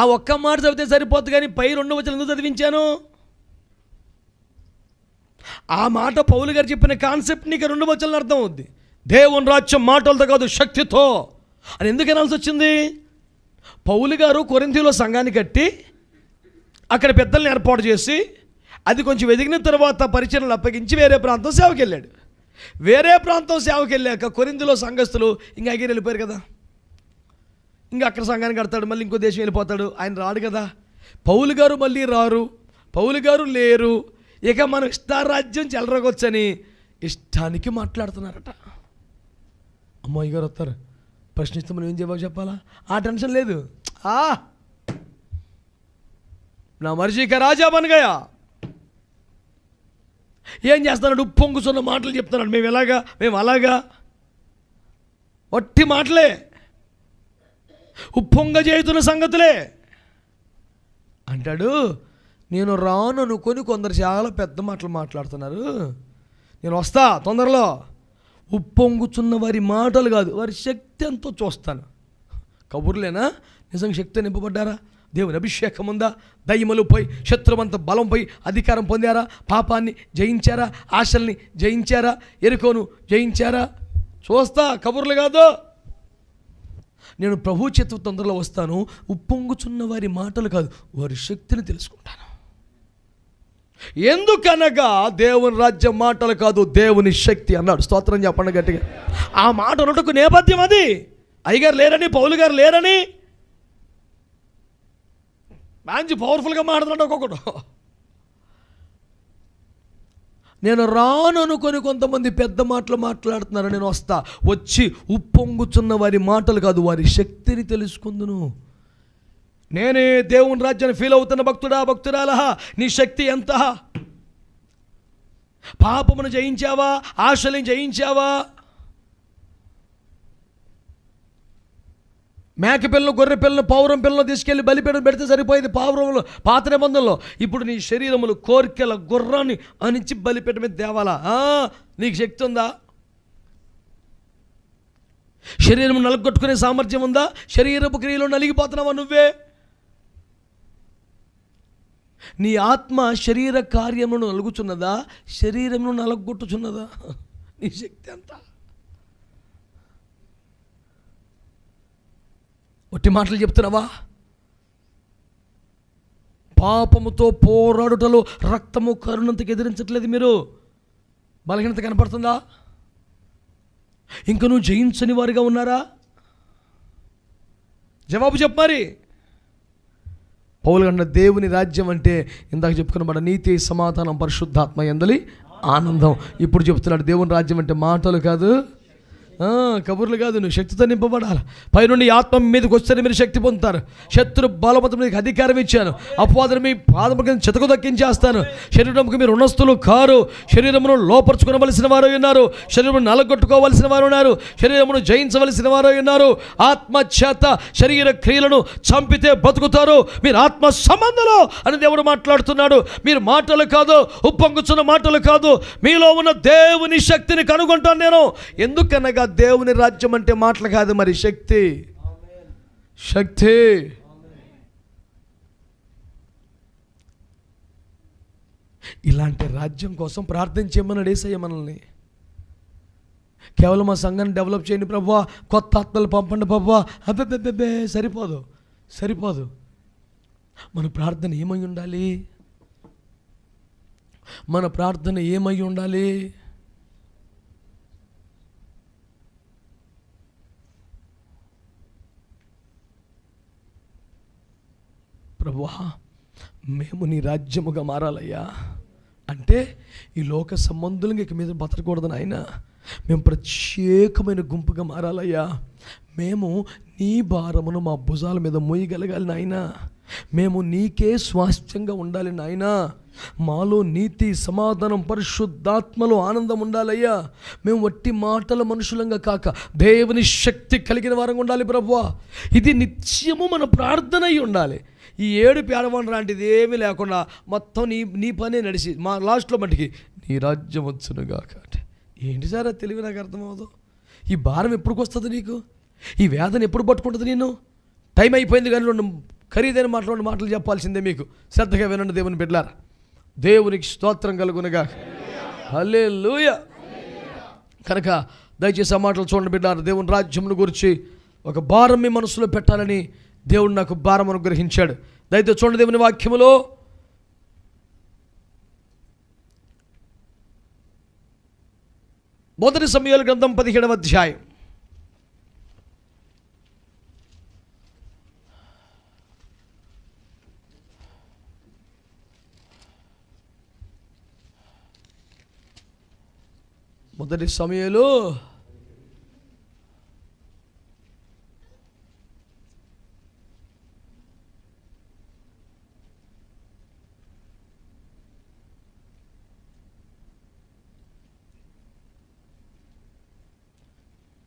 ఆ ఒక్క మాట చదివితే సరిపోతుంది కానీ పై రెండు వచనం ఎందుకు చదివించాను? ఆ మాట పౌలు గారు చెప్పిన కాన్సెప్ట్ నీకు రెండు వచనాలు అర్థం అవుద్ది దేవుని రాజ్యం మాటలతో కాదు శక్తితో. అని ఎందుకు అనాల్సి వచ్చింది? పౌలు గారు కొరింతిలో సంఘాన్ని కట్టి అక్కడ పెద్దల్ని ఏర్పాటు చేసి అది కొంచెం ఎదిగిన తర్వాత పరిచయలు అప్పగించి వేరే ప్రాంతం సేవకి వెళ్ళాడు వేరే ప్రాంతం సేవకి వెళ్ళాక కొరింతిలో సంఘస్థులు ఇంకా అగిరి వెళ్ళిపోయారు కదా. ఇంకా అక్కడ సంఘానికి కడతాడు మళ్ళీ ఇంకో దేశం వెళ్ళిపోతాడు ఆయన రాడు కదా. పౌలు గారు మళ్ళీ రారు. పౌలు గారు లేరు. ఇక మనం ఇష్టారాజ్యం చెలరగొచ్చని ఇష్టానికి మాట్లాడుతున్నారట. అమ్మాయి గారు వస్తారు. ప్రశ్నిస్తే మనం ఏం జవాబు చెప్పాలా? ఆ టెన్షన్ లేదు. ఆ! నా మర్జీక రాజా బనగయా ఏం చేస్తున్నాడు ఉప్పొంగుతున్న మాటలు చెప్తున్నాడు. మేము ఎలాగా? మేము అలాగా? వట్టి మాటలే. ఉప్పొంగ చేస్తున్న సంగతులే. అంటాడు నేను రాను అనుకొని కొందరు చాలా పెద్ద మాటలు మాట్లాడుతున్నారు. నేను వస్తా తొందరలో. ఉప్పొంగుచున్న వారి మాటలు కాదు వారి శక్తి ఎంతో చూస్తాను. కబుర్లేనా? నిజంగా శక్తి నింపబడ్డారా? దేవుని అభిషేకం ఉందా? దయ్యములపై శత్రువంత బలంపై అధికారం పొందారా? పాపాన్ని జయించారా? ఆశల్ని జయించారా? ఎరుకోను జయించారా? చూస్తా కబుర్లు కాదు. నేను ప్రభు చేతు తొందరలో వస్తాను ఉప్పొంగుచున్న వారి మాటలు కాదు వారి శక్తిని తెలుసుకుంటాను. ఎందుకనగా దేవుని రాజ్యం మాటలు కాదు దేవుని శక్తి అన్నాడు. స్తోత్రం చెప్పండి గట్టిగా. ఆ మాట ఉన్నట్టుకు నేపథ్యం అది. అయ్యగారు లేరని పౌలు గారు లేరని. మంచి పవర్ఫుల్గా మాట్లాడు ఒక్కొక్కడు. నేను రాను అనుకొని కొంతమంది పెద్ద మాటలు మాట్లాడుతున్నారు నేను వస్తా. వచ్చి ఉప్పొంగుచున్న వారి మాటలు కాదు వారి శక్తిని తెలుసుకుందును. నేనే దేవుని రాజ్యాన్ని ఫీల్ అవుతున్న భక్తుడా భక్తురాలహా? నీ శక్తి ఎంత పాపమును జయించావా? ఆశల్ని జయించావా? మేక పిల్లలు గొర్రె పిల్లలు పౌరం పిల్లలు తీసుకెళ్ళి బలిపీఠం పెడితే సరిపోయేది పావురంలో పాత నిబంధనలో ఇప్పుడు నీ శరీరములు కోరికల గుర్రాన్ని అణిచి బలిపీఠం మీద తేవాలా? నీకు శక్తి ఉందా? శరీరం నలగొట్టుకునే సామర్థ్యం ఉందా? శరీరపు క్రియలో నలిగిపోతున్నావా నువ్వే? నీ ఆత్మ శరీర కార్యమును నలుగుచున్నదా? శరీరమును నలగొట్టుచున్నదా? నీ శక్తి అంతా. ఒట్టి మాటలు చెప్తున్నావా? పాపముతో పోరాడుటలో రక్తము కరుణంతకు ఎదిరించట్లేదు మీరు. బలహీనత కనపడుతుందా? ఇంకా నువ్వు జయించని వారిగా ఉన్నారా? జవాబు చెప్పు మరి. పౌలు కన్నా దేవుని రాజ్యం అంటే ఇందాక చెప్పుకున్నమాట నీతి సమాధానం పరిశుద్ధాత్మ ఎందలి ఆనందం. ఇప్పుడు చెప్తున్నాడు దేవుని రాజ్యం అంటే మాటలు కాదు. కబుర్లు కాదు నువ్వు శక్తితో నింపబడాలి. పైనుండి ఆత్మ మీదకి వస్తే మీరు శక్తి పొందుతారు. శత్రు బలమతం మీకు అధికారం ఇచ్చాను. అపవాదం మీ పాదము కింద చితకు దక్కించేస్తాను. శరీరంకి మీరు ఉన్నస్తులు కారు. శరీరమును లోపరుచుకోవలసిన వారు ఉన్నారు. శరీరమును నలగొట్టుకోవలసిన వారు ఉన్నారు. శరీరమును జయించవలసిన వారు ఉన్నారు. ఆత్మ చేత శరీర క్రియలను చంపితే బతుకుతారు. మీరు ఆత్మ సంబంధంలో అని దేవుడు మాట్లాడుతున్నాడు. మీరు మాటలు కాదు ఉప్పొంగుచున్న మాటలు కాదు. మీలో ఉన్న దేవుని శక్తిని కనుగొంటాను నేను. ఎందుకనగా దేవుని రాజ్యం అంటే మాటలు కాదు మరి శక్తి. శక్తి. ఇలాంటి రాజ్యం కోసం ప్రార్థన చేయమన్నాడు ఏసయ్య మనల్ని. కేవలం ఆ సంఘాన్ని డెవలప్ చేయండి ప్రభా కొత్త ఆత్మలు పంపండి ప్రభా అబ్బెబ్బెబ్బే సరిపోదు సరిపోదు. మన ప్రార్థన ఏమై ఉండాలి? మన ప్రార్థన ఏమై ఉండాలి? ప్రభువా మేము నీ రాజ్యముగా మారాలయ్యా. అంటే ఈ లోక సంబంధులు ఇక మీద బతకూడదు నాయన. మేము ప్రత్యేకమైన గుంపుగా మారాలయ్యా. మేము నీ భారమును మా భుజాల మీద మోయగలగాలి నాయన. మేము నీకే స్వాస్థ్యంగా ఉండాలి నాయన. మాలో నీతి సమాధానం పరిశుద్ధాత్మలో ఆనందం ఉండాలయ్యా. మేము వట్టి మాటల మనుషులంగా కాక దేవుని శక్తి కలిగిన వారంగా ఉండాలి ప్రభువా. ఇది నిత్యము మన ప్రార్థన అయి ఉండాలి ఈ ఏడు పేడవన్ లాంటిది ఏమీ లేకుండా మొత్తం నీ నీ పనే నడిచి మా లాస్ట్లో మటుకి నీ రాజ్యం వచ్చునుగా అంటే. ఏంటి సార్ అది తెలివి నాకు అర్థమవుదు ఈ భారం ఎప్పుడుకొస్తుంది నీకు? ఈ వేదన ఎప్పుడు పట్టుకుంటుంది నేను టైం అయిపోయింది కానీ రెండు ఖరీదైన మాటలు రెండు మాటలు చెప్పాల్సిందే మీకు. శ్రద్ధగా వినండి దేవుని బిడ్డలారా. దేవునికి స్తోత్రం కలుగునగా హలే కనుక దయచేసి ఆ మాటలు చూడండి బిడ్డారు దేవుని రాజ్యమును గురించి ఒక భారం మీ మనసులో పెట్టాలని దేవుడు నాకు భారం అనుగ్రహించాడు. దయతో చూడండి దేవుని వాక్యములో. మొదటి సమయాల గ్రంథం పదిహేడవ అధ్యాయం. మొదటి సమయంలో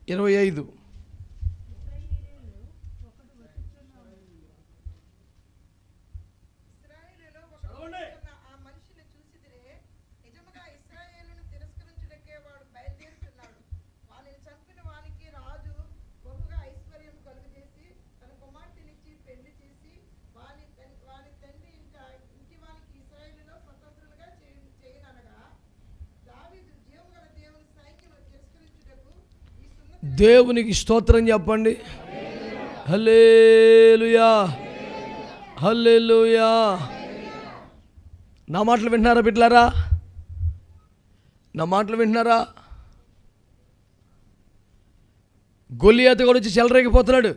ఇరవై ఐదు ఇశ్రాయేలులో ఒక ఉన్న ఆ మనిషిని చూసిదిరే నిజముగా ఇశ్రాయేలును తిరస్కరించుటకే వాడు బయలుదేరుతున్నాడు వానిని చంపిన వానికి రాజు బహుగా ఐశ్వర్యం కలుగజేసి తన కుమార్తెనిచ్చి పెళ్ళి చేసి వాని తన్- వాని తండ్రి ఇంకా ఇంటి వానికి ఇశ్రాయేలులో స్వతంత్రులుగా చేయ- చేయననగా దావీదు జీవగల దేవుని సైన్యము తిరస్కరించుటకు ఈ సున్నతి దేవునికి స్తోత్రం చెప్పండి. హల్లేలుయా. హల్లేలుయా. నా మాటలు వింటున్నారా బిడ్లారా నా మాటలు వింటున్నారా? గొల్లియాత కూడా వచ్చి చెలరేగిపోతున్నాడు.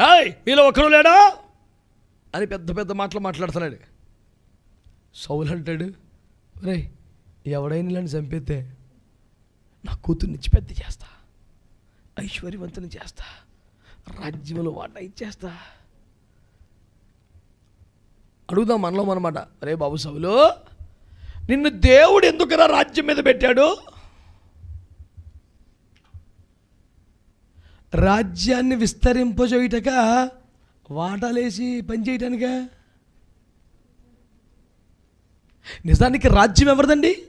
ఏయ్ మీలో ఒక్కడు లేడా? అని పెద్ద పెద్ద మాటలు మాట్లాడుతున్నాడు. సౌలు అంటాడు రే ఎవడైనా ఇలాంటి చంపితే నా కూతుర్నిచ్చి పెద్ద చేస్తా. ఐశ్వర్యవంతుని చేస్తా. రాజ్యంలో వాటా ఇచ్చేస్తా అడుగుదాం మనలో అనమాట అరే బాబు సవులు నిన్ను దేవుడు ఎందుకురా రాజ్యం మీద పెట్టాడు? రాజ్యాన్ని విస్తరింపజేయుటక వాటాలేసి పనిచేయటానిక నిజానికి రాజ్యం ఎవరిదండి?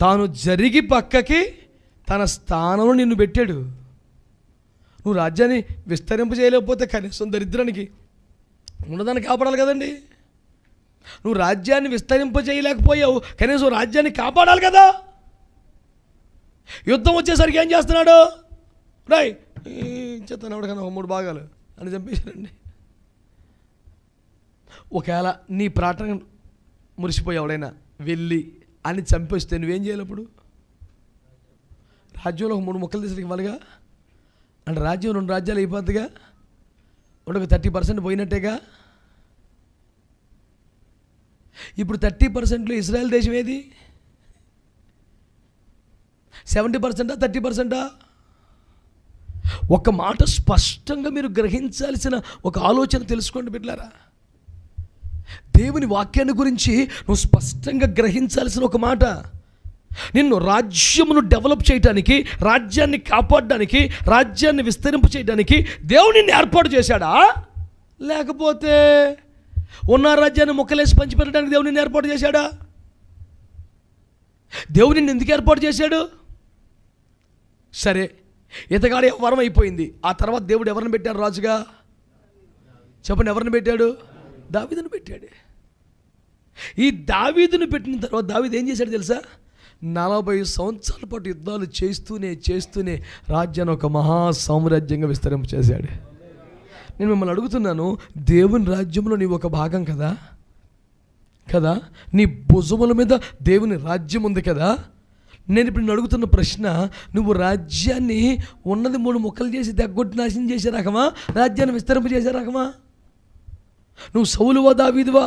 తాను జరిగి పక్కకి తన స్థానంలో నిన్ను పెట్టాడు. నువ్వు రాజ్యాన్ని విస్తరింప చేయలేకపోతే కనీసం దరిద్రానికి ఉన్నదాన్ని కాపాడాలి కదండి. నువ్వు రాజ్యాన్ని విస్తరింప చేయలేకపోయావు కనీసం రాజ్యాన్ని కాపాడాలి కదా. యుద్ధం వచ్చేసరికి ఏం చేస్తున్నాడు? రాయ్ చెప్తాను ఎవరికైనా ఒక మూడు భాగాలు అని చంపేశారండి ఒకవేళ నీ ప్రాటం మురిసిపోయి ఎవడైనా వెళ్ళి అని చంపేస్తే నువ్వేం చేయాలి అప్పుడు? రాజ్యంలో ఒక మూడు ముక్కలు తీసుకు ఇవ్వాలిగా? అంటే రాజ్యం రెండు రాజ్యాలు అయిపోద్దిగా? ఒక థర్టీ పర్సెంట్ పోయినట్టేగా? ఇప్పుడు థర్టీ పర్సెంట్లో ఇస్రాయల్ దేశం ఏది? సెవెంటీ పర్సెంటా థర్టీ పర్సెంటా? ఒక మాట స్పష్టంగా మీరు గ్రహించాల్సిన ఒక ఆలోచన తెలుసుకోండి బిడ్డారా దేవుని వాక్యాన్ని గురించి నువ్వు స్పష్టంగా గ్రహించాల్సిన ఒక మాట. నిన్ను రాజ్యమును డెవలప్ చేయడానికి రాజ్యాన్ని కాపాడడానికి రాజ్యాన్ని విస్తరింప చేయడానికి దేవుడు నిన్ను ఏర్పాటు చేశాడా? లేకపోతే ఉన్న రాజ్యాన్ని ముక్కలేసి పంచిపెట్టడానికి దేవుడు నిన్ను ఏర్పాటు చేశాడా? దేవుడు నిన్ను ఎందుకు ఏర్పాటు చేశాడు? సరే ఇతగాడు వరం అయిపోయింది. ఆ తర్వాత దేవుడు ఎవరిని పెట్టాడు రాజుగా? చెప్పండి ఎవరిని పెట్టాడు? దావీదును పెట్టాడు. ఈ దావీదును పెట్టిన తర్వాత దావీదు ఏం చేశాడు తెలుసా? నలభై సంవత్సరాల పాటు యుద్ధాలు చేస్తూనే చేస్తూనే రాజ్యాన్ని ఒక మహా సామ్రాజ్యంగా విస్తరింప చేశాడు. నేను మిమ్మల్ని అడుగుతున్నాను దేవుని రాజ్యంలో నీవు ఒక భాగం కదా? కదా? నీ భుజముల మీద దేవుని రాజ్యం ఉంది కదా? నేను ఇప్పుడు నేను అడుగుతున్న ప్రశ్న నువ్వు రాజ్యాన్ని ఉన్నది మూడు ముక్కలు చేసి దగ్గొట్టి నాశనం చేసే రకమా? రాజ్యాన్ని విస్తరింప చేసే రకమా? నువ్వు సౌలువా దావీదువా?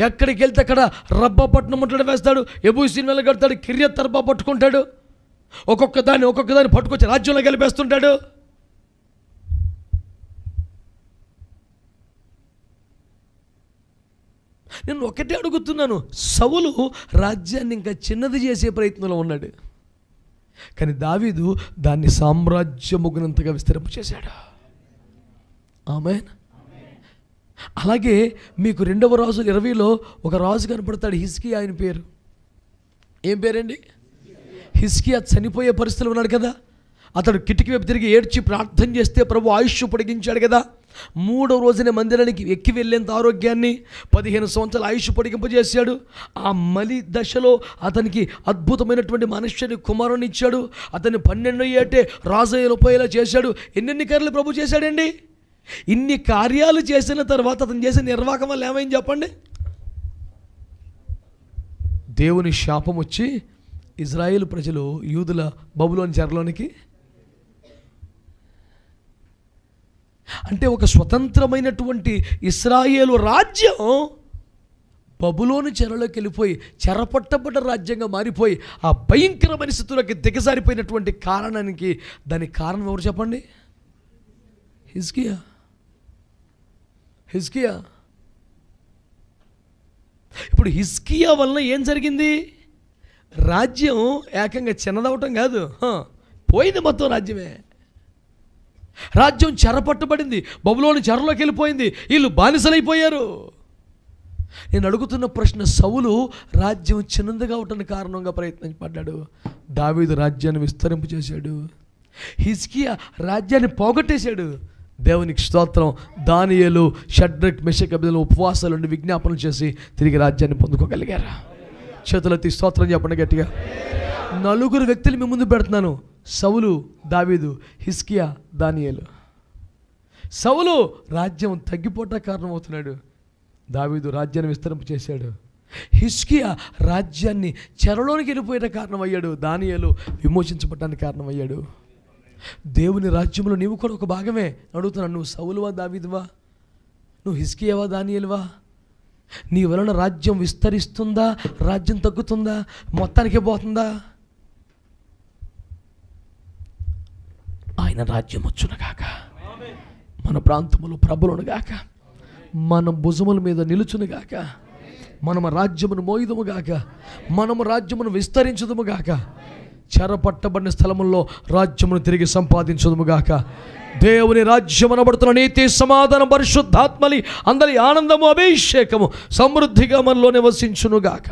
ఎక్కడికి వెళ్తే అక్కడ రబ్బా పట్టణం ఉంటాడు వేస్తాడు ఎబూసీని సినిమాలు కడతాడు కిరియత్ తర్బా పట్టుకుంటాడు. ఒక్కొక్క దాన్ని ఒక్కొక్క దాన్ని పట్టుకొచ్చి రాజ్యంలో గెలిపేస్తుంటాడు. నేను ఒకటే అడుగుతున్నాను సవులు రాజ్యాన్ని ఇంకా చిన్నది చేసే ప్రయత్నంలో ఉన్నాడు. కానీ దావీదు దాన్ని సామ్రాజ్యముగినంతగా విస్తరింప చేశాడు. ఆమె అలాగే మీకు రెండవ రాజు ఇరవైలో ఒక రాజు కనపడతాడు హిస్కి ఆయన పేరు. ఏం పేరండి? హిస్కియా చనిపోయే పరిస్థితులు ఉన్నాడు కదా. అతడు కిటికీ వైపు తిరిగి ఏడ్చి ప్రార్థన చేస్తే ప్రభు ఆయుష్ పొడిగించాడు కదా. మూడో రోజున మందిరానికి ఎక్కి వెళ్ళేంత ఆరోగ్యాన్ని పదిహేను సంవత్సరాల ఆయుష్ పొడిగింపజేశాడు. ఆ మలి దశలో అతనికి అద్భుతమైనటువంటి మనుష్యుని కుమారుని ఇచ్చాడు. అతని పన్నెండు ఏటే రాజయ్యలు పోయేలా చేశాడు. ఎన్నెన్ని కార్యలు ప్రభు చేశాడండి? ఇన్ని కార్యాలు చేసిన తర్వాత అతను చేసిన నిర్వాహకం వల్ల ఏమైంది చెప్పండి? దేవుని శాపం వచ్చి ఇజ్రాయేల్ ప్రజలు యూదుల బబులోని చెరలోనికి అంటే ఒక స్వతంత్రమైనటువంటి ఇస్రాయేలు రాజ్యం బబులోని చెరలోకి వెళ్ళిపోయి చెరపట్టబడ్డ రాజ్యంగా మారిపోయి ఆ భయంకరమైన స్థితిలోకి దిగజారిపోయినటువంటి కారణానికి దానికి కారణం ఎవరు చెప్పండి? హిజ్కియా. హిజ్కియా. ఇప్పుడు హిస్కియా వలన ఏం జరిగింది? రాజ్యం ఏకంగా చిన్నదవటం కాదు. పోయింది మొత్తం రాజ్యమే. రాజ్యం చెరపట్టబడింది బబులోని చెరలోకి వెళ్ళిపోయింది వీళ్ళు బానిసలైపోయారు. నేను అడుగుతున్న ప్రశ్న సవులు రాజ్యం చిన్నదిగా అవటానికి కారణంగా ప్రయత్నించబడ్డాడు దావీదు రాజ్యాన్ని విస్తరింపు చేశాడు. హిజ్కియా రాజ్యాన్ని పోగొట్టేశాడు. దేవునికి స్తోత్రం దానియలు షడ్రక్ మెషక్ అభిలు ఉపవాసాలు ఉండి విజ్ఞాపనలు చేసి తిరిగి రాజ్యాన్ని పొందుకోగలిగారు? చేతులెత్తి స్తోత్రం చెప్పండి గట్టిగా. నలుగురు వ్యక్తులు మీ ముందు పెడుతున్నాను. సౌలు దావీదు హిస్కియా దానియలు. సౌలు రాజ్యం తగ్గిపోట కారణమవుతున్నాడు. దావీదు రాజ్యాన్ని విస్తరింప చేశాడు. హిస్కియా రాజ్యాన్ని చెరలోనికి వెళ్ళిపోయేట కారణమయ్యాడు. దానియలు విమోచించబడటానికి కారణమయ్యాడు. దేవుని రాజ్యంలో నీవు కూడా ఒక భాగమే. అడుగుతున్నాను నువ్వు సౌలువా దావీదువా? నువ్వు హిస్కియావా దానియలువా? నీ వలన రాజ్యం విస్తరిస్తుందా? రాజ్యం తగ్గుతుందా? మొత్తానికే పోతుందా? ఆయన రాజ్యం వచ్చునుగాక మన ప్రాంతములు ప్రబలునుగాక మన భుజముల మీద నిలుచునుగాక మనము రాజ్యమును మోయుదుముగాక మనము రాజ్యమును విస్తరించుదుముగాక చెరపట్టబడిన స్థలముల్లో రాజ్యమును తిరిగి సంపాదించుదుముగాక దేవుని రాజ్యం అనబడుతున్న నీతి సమాధానం పరిశుద్ధాత్మలి అందరి ఆనందము అభిషేకము సమృద్ధిగా మనలో నివసించునుగాక